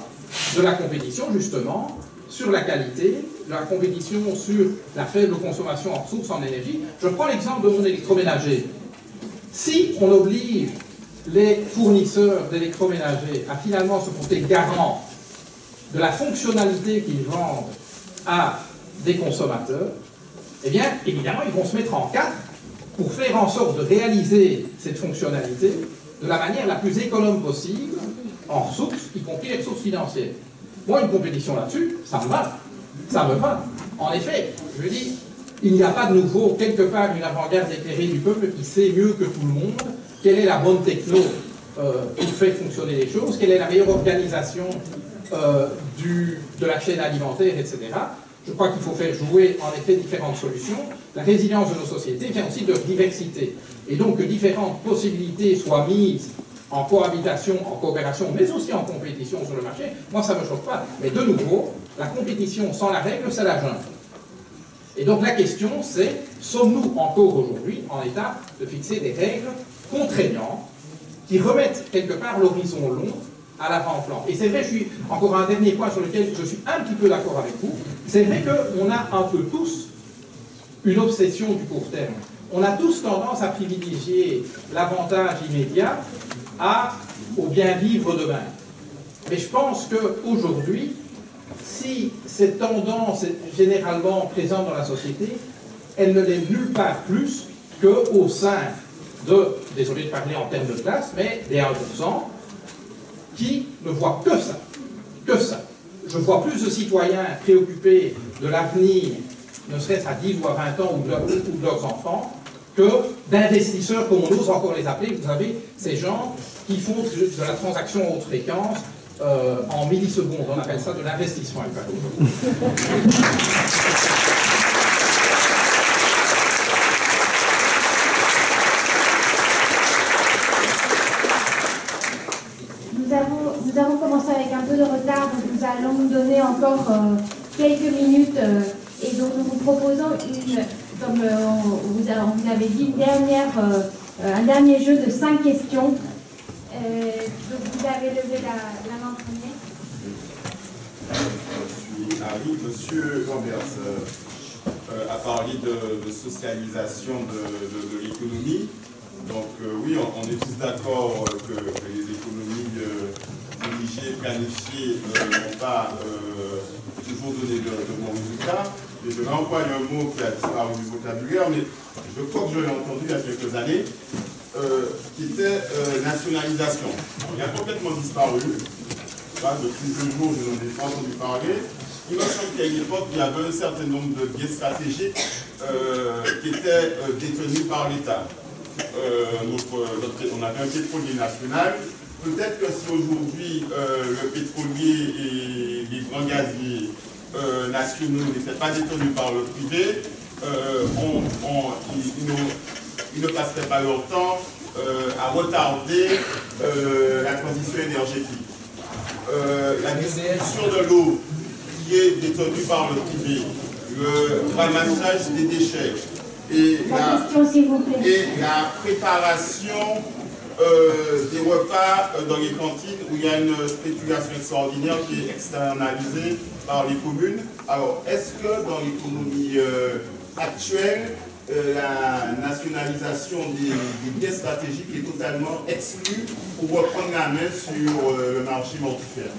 de la compétition, justement, sur la qualité, de la compétition sur la faible consommation en ressources, en énergie. Je prends l'exemple de mon électroménager. Si on oblige les fournisseurs d'électroménagers à finalement se porter garant de la fonctionnalité qu'ils vendent à des consommateurs, eh bien, évidemment, ils vont se mettre en quatre pour faire en sorte de réaliser cette fonctionnalité de la manière la plus économe possible, en ressources, y compris les ressources financières. Moi, une compétition là-dessus, ça me va. Ça me va. En effet, je dis, il n'y a pas de nouveau, quelque part, une avant-garde éclairée du peuple qui sait mieux que tout le monde quelle est la bonne techno euh, qui fait fonctionner les choses, quelle est la meilleure organisation euh, de la chaîne alimentaire, etc. Je crois qu'il faut faire jouer en effet différentes solutions. La résilience de nos sociétés vient aussi de diversité. Et donc que différentes possibilités soient mises en cohabitation, en coopération, mais aussi en compétition sur le marché, moi ça ne me choque pas. Mais de nouveau, la compétition sans la règle, c'est la jungle. Et donc la question c'est, sommes-nous encore aujourd'hui en état de fixer des règles contraignantes qui remettent quelque part l'horizon long à l'avant-plan. Et c'est vrai, je suis encore un dernier point sur lequel je suis un petit peu d'accord avec vous, c'est vrai qu'on a un peu tous une obsession du court terme. On a tous tendance à privilégier l'avantage immédiat à, au bien vivre demain. Mais je pense qu'aujourd'hui, si cette tendance est généralement présente dans la société, elle ne l'est nulle part plus qu'au sein de, désolé de parler en termes de classe, mais des 1%, qui ne voient que ça, que ça. Je vois plus de citoyens préoccupés de l'avenir, ne serait-ce à 10 ou à 20 ans, ou de, leurs enfants, que d'investisseurs, comme on ose encore les appeler. Vous savez, ces gens qui font de, la transaction haute fréquence euh, en millisecondes. On appelle ça de l'investissement nous avons commencé avec un peu de retard, donc nous allons nous donner encore euh, quelques minutes. Euh, et donc nous vous proposons, une, comme euh, on, vous avait dit, dernière, un dernier jeu de cinq questions. donc vous avez levé la, main première. Je suis Harry. Monsieur Gambers a parlé de, socialisation de, l'économie. Donc oui, on, est tous d'accord que, les économies dirigé, planifié, euh, n'ont pas euh, toujours donné de, bons résultats. Et je vais employer un mot qui a disparu du vocabulaire, mais je crois que je l'ai entendu il y a quelques années, euh, qui était nationalisation. Il a complètement disparu. Là, depuis deux jours, je n'en ai pas entendu parler. Il me semble qu'à une époque, il y avait un certain nombre de biais stratégiques qui étaient détenus par l'État. euh, on avait un pétrolier national. Peut-être que si aujourd'hui euh, le pétrolier et les grands gaziers euh, nationaux n'étaient pas détenus par le privé, euh, on- on- ils, ils ne, ils ne passeraient pas leur temps à retarder la transition énergétique. La distribution de l'eau qui est détenue par le privé, le ramassage des déchets La et la préparation euh, des repas euh, dans les cantines où il y a une spéculation extraordinaire qui est externalisée par les communes. Alors, est-ce que dans l'économie euh, actuelle, euh, la nationalisation des, des biens stratégiques est totalement exclue pour reprendre la main sur euh, le marché mortifère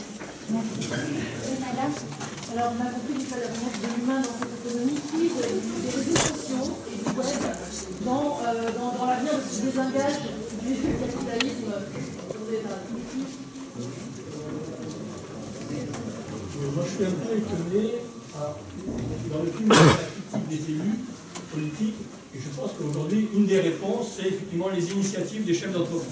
Alors, on a compris qu'il fallait de l'humain dans cette économie, puis de- des réseaux sociaux euh, dans, l'avenir de ce désengage du capitalisme politique. Moi, je suis un peu étonné par- dans le film <coughs> de la critique des élus politiques, et je pense qu'aujourd'hui, une des réponses, c'est effectivement les initiatives des chefs d'entreprise.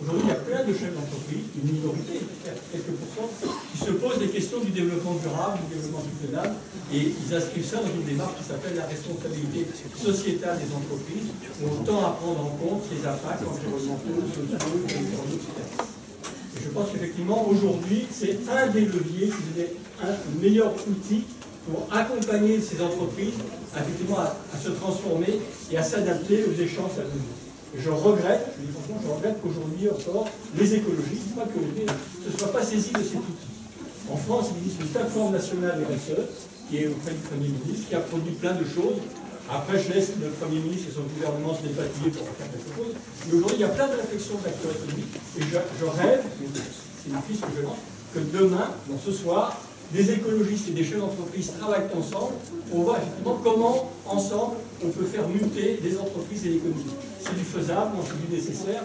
Aujourd'hui, il y a plein de chefs d'entreprise, une minorité, quelques pourcents, qui se posent des questions du développement durable, du développement soutenable, et ils inscrivent ça dans une démarche qui s'appelle la responsabilité sociétale des entreprises, où on tend à prendre en compte les impacts environnementaux, sociaux, territoriaux, etc. Et je pense qu'effectivement, aujourd'hui, c'est un des leviers, voulez, un meilleur outil pour accompagner ces entreprises effectivement à, à se transformer et à s'adapter aux échanges à venir. Et je regrette, je dis franchement, je regrette qu'aujourd'hui encore, les écologistes, pas que les, ne se soient pas saisis de cet outil. En France, il existe une plateforme nationale RSE qui est auprès du Premier ministre, qui a produit plein de choses. Après, je laisse le Premier ministre et son gouvernement se dépatouiller pour faire quelque chose. Mais aujourd'hui, il y a plein de réflexions d'acteurs économiques. Et je, rêve, c'est une piste que je lance, que demain, ce soir, des écologistes et des chefs d'entreprise travaillent ensemble pour voir effectivement comment, ensemble, on peut faire muter des entreprises et l'économie. C'est du faisable, c'est du nécessaire.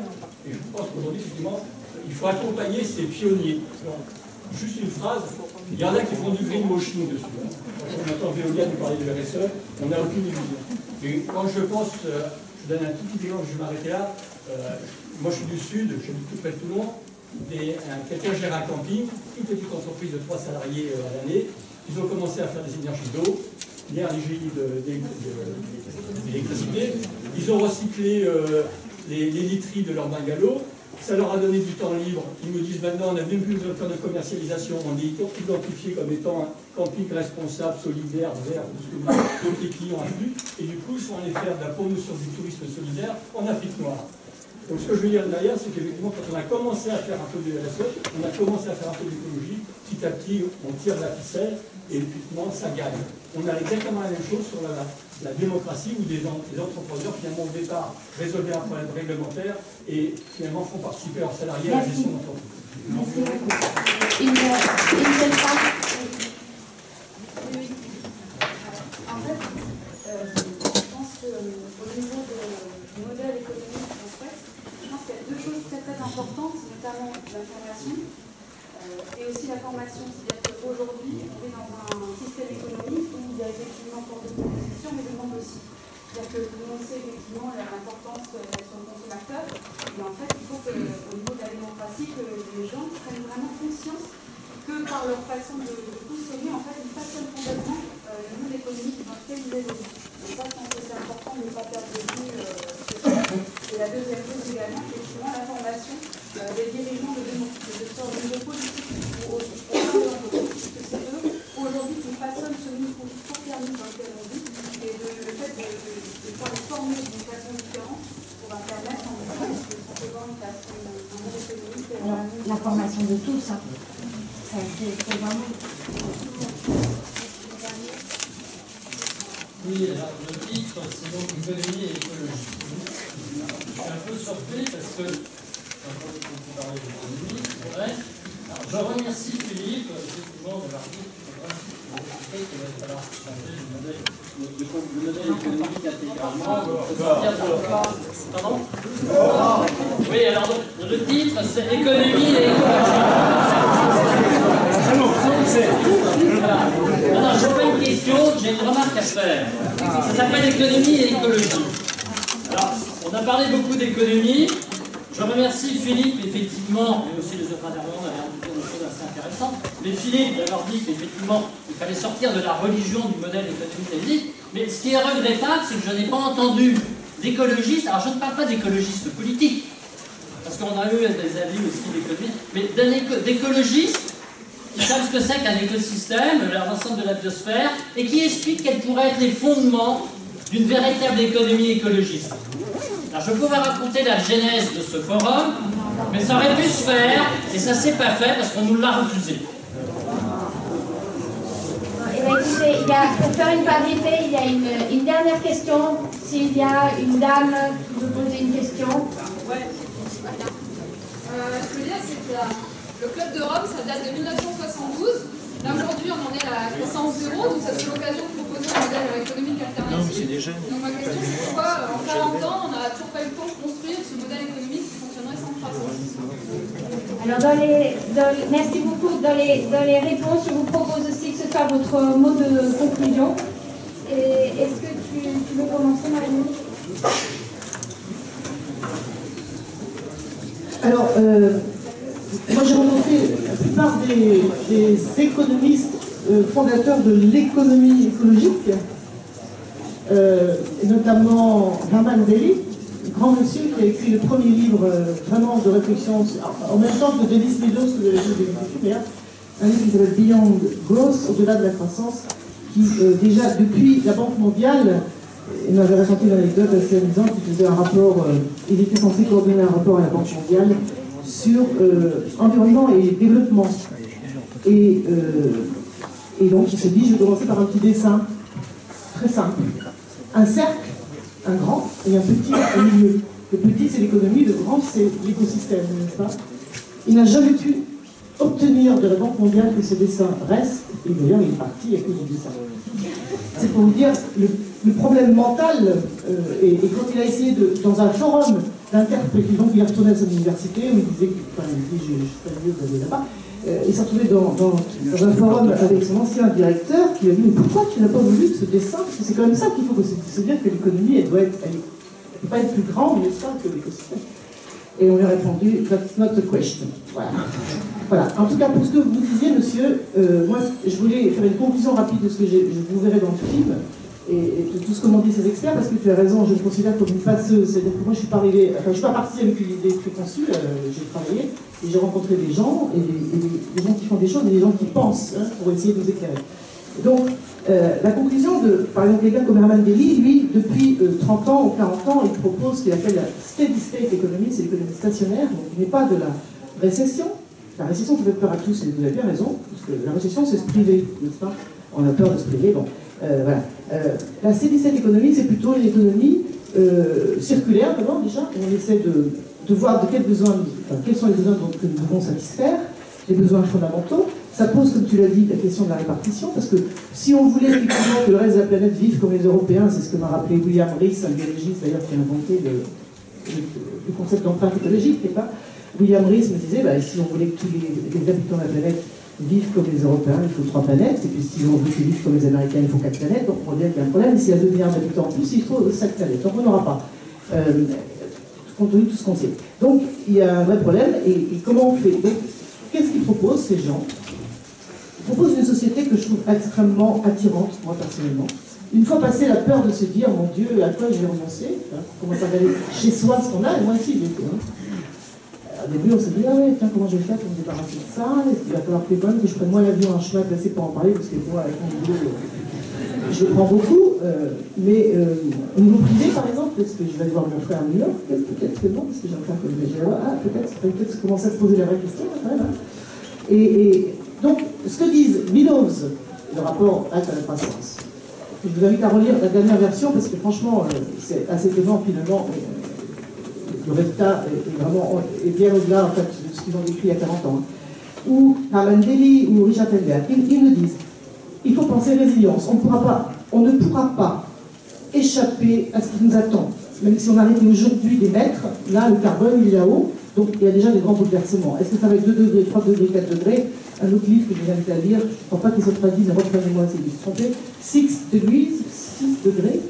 Et je pense qu'aujourd'hui, effectivement, il faut accompagner ces pionniers. Juste une phrase, il y en a qui font du greenwashing dessus. on entend Veolia nous parler de RSE, on n'a aucune illusion. Et quand je pense, euh, je donne un tout petit exemple, je vais m'arrêter là. Euh, moi, je suis du Sud, j'habite tout près de Toulon. Euh, Quelqu'un gère un camping, une petite entreprise de trois salariés à l'année. Ils ont commencé à faire des énergies d'eau, l'énergie d'électricité. Ils ont recyclé euh, les, les literies de leur bungalow. Ça leur a donné du temps libre. Ils me disent maintenant, on n'a même plus besoin de faire de commercialisation. On est identifié comme étant un camping responsable, solidaire, vert, tout ce que les clients affluent. Et du coup, ils sont allés faire de la promotion du tourisme solidaire en Afrique noire. Donc ce que je veux dire derrière, c'est qu'effectivement, quand on a commencé à faire un peu de RSE, on a commencé à faire un peu d'écologie, petit à petit, on tire la ficelle et effectivement, ça gagne. On a exactement la même chose sur la, la démocratie où des, en- des entrepreneurs, finalement, au départ, résolvaient un problème réglementaire et finalement font participer leurs salariés à la Merci. gestion d'entreprise. Merci beaucoup. Une, une seule. Oui. En fait, euh, je pense qu'au niveau de- du modèle économique qu'on souhaite, je pense qu'il y a deux choses très très importantes, notamment l'information euh, et aussi la formation. C'est-à-dire qu'aujourd'hui, on est dans un système économique où effectivement fort de propositions, mais de demande aussi. C'est-à-dire que tout le monde sait effectivement l'importance sur le consommateur, mais en fait, il faut que, au niveau de la démocratie, que les gens prennent vraiment conscience que par leur façon de, consommer, en fait, ils façonnent complètement euh, le monde économique dans lequel ils évoluent. Et ça, je pense que c'est important de ne pas perdre de vue euh. Et la deuxième chose également, effectivement, la formation euh, des dirigeants de, de, de de politique au, au sein de l'entreprise, puisque c'est eux, aujourd'hui, qui façonnent ce dans lequel on vit, et de, le fait de, de, de pouvoir les former d'une façon différente pour leur permettre, en même temps, de concevoir une façon, un monde économique. Alors, la formation de tous, hein. Ça, c'est vraiment. Oui, alors le titre, c'est donc économie et écologie. Je suis un peu surpris parce que, quand on parler d'économie, c'est vrai. Alors, je remercie Philippe, effectivement, de l'article qui expliquer qu'il va falloir changer le modèle, le, le- le modèle économique intégralement. pour sortir de- Oui, alors donc, le titre, c'est économie et écologie. Voilà. Non, non, je pas une question, j'ai une remarque à faire. Ça s'appelle économie et écologie. Alors, on a parlé beaucoup d'économie. Je remercie Philippe, effectivement, et aussi les autres intervenants d'avoir dit des choses assez intéressantes. Mais Philippe d'avoir dit qu'effectivement, fallait sortir de la religion du modèle économique existe. Mais ce qui est regrettable, c'est que je n'ai pas entendu d'écologistes. Alors, je ne parle pas d'écologistes politiques, parce qu'on a eu des avis aussi d'écologistes, mais d'écologistes qui savent ce que c'est qu'un écosystème, l'ensemble de la biosphère, et qui expliquent quels pourraient être les fondements d'une véritable économie écologiste. Alors je pouvais raconter la genèse de ce forum, mais ça aurait pu se faire, et ça s'est pas fait parce qu'on nous l'a refusé. Il y a, pour faire une parité, il y a une, une dernière question. S'il y a une dame qui veut poser une question. Ouais. Euh, ce que je veux dire, c'est que le Club de Rome, ça date de 1972. Là, aujourd'hui, on en est à la croissance zéro, donc ça serait l'occasion de proposer un modèle économique alternatif. Non, mais c'est déjà- Donc ma question, c'est pourquoi, en 40 ans, on n'a toujours pas eu le temps de construire ce modèle économique qui fonctionnerait sans croissance Alors, merci beaucoup. Dans les, dans les réponses, je vous propose aussi que ce soit votre mot de conclusion. Est-ce que tu, veux commencer, Marie Alors, euh, moi j'ai rencontré la plupart des, économistes euh, fondateurs de l'économie écologique, euh, et notamment Herman Daly, grand monsieur qui a écrit le premier livre euh, vraiment de réflexion, en même temps que Denis Meadows, un livre qui s'appelle Beyond Growth, au-delà de la croissance, qui euh, déjà depuis la Banque mondiale, il m'avait raconté une anecdote assez amusante, il faisait un rapport, euh, il était censé coordonner un rapport à la Banque mondiale sur environnement et développement. Et, et donc il se dit, je vais commencer par un petit dessin, très simple. Un cercle, un grand, et un petit au milieu. Le petit c'est l'économie, le grand c'est l'écosystème, n'est-ce pas? Il n'a jamais pu obtenir de la Banque mondiale que ce dessin reste, et d'ailleurs il est parti à cause du dessin. C'est pour vous dire le, problème mental, euh, et, et quand il a essayé de, dans un forum d'interpréter, donc il est retourné à son université, où il disait, que- enfin, je, je suis pas mieux d'aller là-bas, euh, il s'est retrouvé dans, un forum avec son ancien directeur qui lui a dit, mais pourquoi tu n'as pas voulu ce dessin? Parce que c'est quand même ça qu'il faut que se dire que l'économie, elle elle peut pas être plus grande, n'est-ce pas, que l'écosystème. Et on lui a répondu, that's not the question. Voilà. Voilà. En tout cas, pour ce que vous disiez, monsieur, euh, moi, je voulais faire une conclusion rapide de ce que je vous verrai dans le film et, de tout ce que m'ont dit ces experts, parce que tu as raison, je me considère comme une passeuse. C'est-à-dire que moi, je suis pas arrivée, enfin, je suis pas partie avec une idée préconçue. euh, j'ai travaillé j'ai rencontré des gens et des, gens qui font des choses et des gens qui pensent hein, pour essayer de nous éclairer. Donc, euh, la conclusion de, par exemple, quelqu'un comme Herman Daly, lui, depuis euh, 30 ans ou 40 ans, il propose ce qu'il appelle la steady state economy, c'est l'économie stationnaire, donc il n'est pas de la récession. La récession, ça fait peur à tous, et vous avez bien raison, parce que la récession, c'est se priver, n'est-ce pas? On a peur de se priver, bon, euh, voilà. Euh, la steady state economy, c'est plutôt une économie euh, circulaire, d'abord, déjà, on essaie de, de voir de quels besoins, enfin, quels sont les besoins dont- que nous devons satisfaire, les besoins fondamentaux. Ça pose, comme tu l'as dit, la question de la répartition, parce que si on voulait effectivement que le reste de la planète vive comme les Européens, c'est ce que m'a rappelé William Rees, un biologiste d'ailleurs qui a inventé le, concept d'empreinte écologique, n'est pas? William Rees me disait, bah, si on voulait que tous les, habitants de la planète vivent comme les Européens, il faut trois planètes, et puis si on veut qu'ils vivent comme les Américains, il faut quatre planètes, donc on bien qu'il y a un problème, et s'il y a 2 milliards d'habitants en plus, il faut cinq planètes, donc on n'aura pas. Euh, compte tenu de tout ce qu'on sait. Donc, il y a un vrai problème, et, comment on fait? Qu'est-ce qu'ils proposent, ces gens? Ils proposent une société que je trouve extrêmement attirante, moi, personnellement. Une fois passé la peur de se dire, mon Dieu, à quoi je vais renoncer hein, On commence à regarder chez soi ce qu'on a, et moi aussi, j'ai fait. hein. Au début, on se dit, ah ouais, tiens, comment je vais faire pour me débarrasser de ça? Est-ce qu'il va falloir que, que je prenne moins l'avion en chemin placé pour en parler Parce que moi, avec mon boulot, euh, je le prends beaucoup. euh, mais euh, niveau privé, par exemple, est-ce que je vais voir mon frère à New York Peut-être que non, parce que j'ai un frère que je vais. Ah, peut-être, peut-être commencer à se poser la vraie question, quand même. hein. Et, et donc, ce que disent Meadows, le rapport à la croissance, je vous invite à relire la dernière version parce que franchement, euh, c'est assez étonnant finalement. euh, le résultat est, vraiment est bien au-delà en fait, de ce qu'ils ont décrit il y a 40 ans. hein. Ou Daly ou Richard Telberg, ils, ils nous disent il faut penser résilience. On, on ne pourra pas échapper à ce qui nous attend. Même si on arrêtait aujourd'hui d'émettre, là le carbone il est là-haut, donc il y a déjà des grands bouleversements. Est-ce que ça va être 2 degrés, 3 degrés, 4 degrés? Un autre livre que je invite à lire, je ne crois pas qu'il soit traduit, mais reprenez-moi si je suis trompé. 6 degrés, 6 degrés.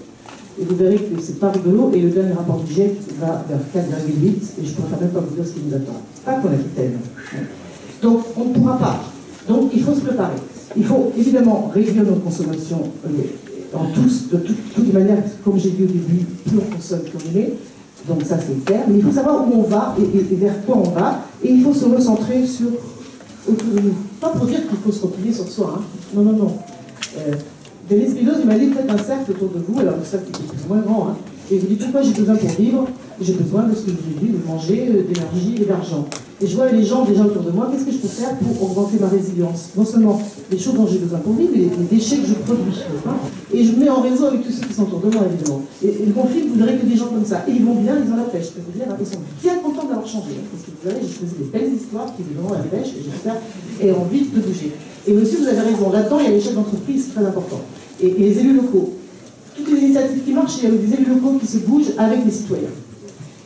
et vous verrez que c'est pas rigolo, et le dernier rapport du GIEC va vers 4,8, et je ne pourrais même pas vous dire ce qui nous attend. Pas qu'on Aquitaine. Donc, on ne pourra pas. Donc, il faut se préparer. Il faut évidemment réduire nos consommations euh, en tous, de toutes les manières, comme j'ai dit au début, plus on consomme, plus on émet. Donc ça c'est clair, mais il faut savoir où on va et, vers quoi on va, et il faut se recentrer sur l'autonomie. Pas pour dire qu'il faut se replier sur soi, hein. non, non, non. Euh, Denis Spinoza, il m'a dit faites un cercle autour de vous, alors le cercle est plus ou moins grand, hein, et vous dites pourquoi j'ai besoin pour vivre? J'ai besoin de ce que je dit, de manger, euh, d'énergie et d'argent. Et je vois les gens déjà autour de moi, qu'est-ce que je peux faire pour augmenter ma résilience? Non seulement les choses dont j'ai besoin pour vivre, mais les déchets que je produis. Et je me mets en réseau avec tous ceux qui sont autour de moi, évidemment. Et, le conflit, verrez que des gens comme ça. Et ils vont bien, ils ont la pêche. Je peux vous dire, hein, ils sont bien contents d'avoir changé. Parce que vous savez, j'ai choisi des belles histoires qui, évidemment, la pêche, et j'espère, et envie de bouger. Et aussi, vous avez raison, là-dedans, il y a l'échelle d'entreprise, très important. Et, et les élus locaux. Toutes les initiatives qui marchent, il y a des élus locaux qui se bougent avec les citoyens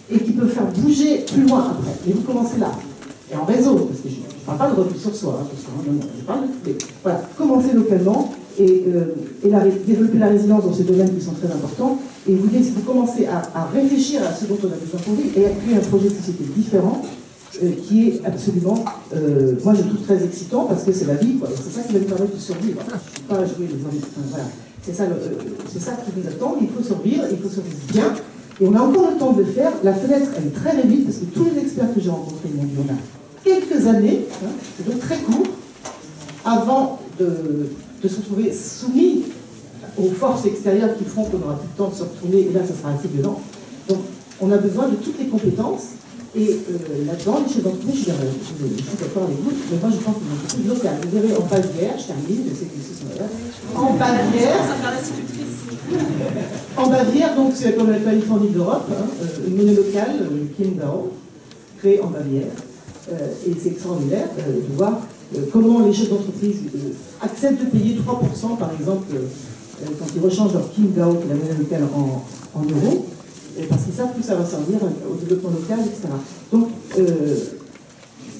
et qui peuvent faire bouger plus loin après. Et vous commencez là et en réseau, parce que je ne parle pas de repli sur soi, hein, je parle de Voilà, commencer localement et, euh, développer la résilience dans ces domaines qui sont très importants. Et vous, vous commencez à, réfléchir à ce dont on a besoin pour vivre et à créer un projet de société différent euh, qui est absolument, euh, moi je trouve très excitant parce que c'est la vie, c'est ça qui va nous permettre de survivre. Je ne suis pas à jouer les enfin, voilà. C'est ça, ça qui nous attend, il faut survivre, il faut survivre bien. Et on a encore le temps de le faire. La fenêtre, elle est très réduite parce que tous les experts que j'ai rencontrés m'ont dit on a quelques années, hein, c'est donc très court, avant de, se retrouver soumis aux forces extérieures qui font qu'on n'aura plus le temps de se retourner, et là, ça sera assez violent. Donc, on a besoin de toutes les compétences, et euh, là-dedans, les chefs d'entreprise, je, je, suis d'accord avec vous, mais moi, je pense qu'il y a beaucoup de local. Vous verrez en Bavière, je termine, je sais que c'est sont là, en Bavière, en Bavière, donc c'est comme la Californie d'Europe, hein, euh, une monnaie locale, le Kindao, créée en Bavière. Euh, et c'est extraordinaire euh, de voir euh, comment les chefs d'entreprise acceptent de payer 3% par exemple quand ils rechangent leur King Gao, qui est la monnaie locale, en, euros, parce qu'ils savent que ça va servir au développement local, etc. Donc,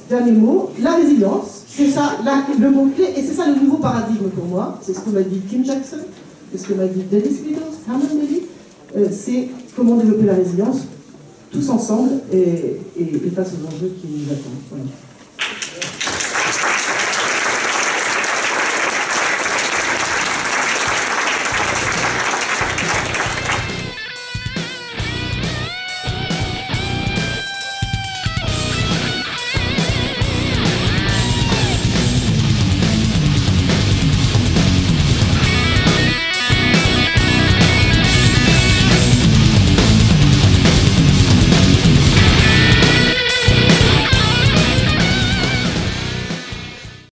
dernier mot, la résilience, c'est ça le mot-clé, et c'est ça le nouveau paradigme pour moi, c'est ce que m'a dit Kim Jackson, c'est ce que m'a dit Dennis Meadows, Herman Levy, c'est comment développer la résilience tous ensemble et, face aux enjeux qui nous attendent.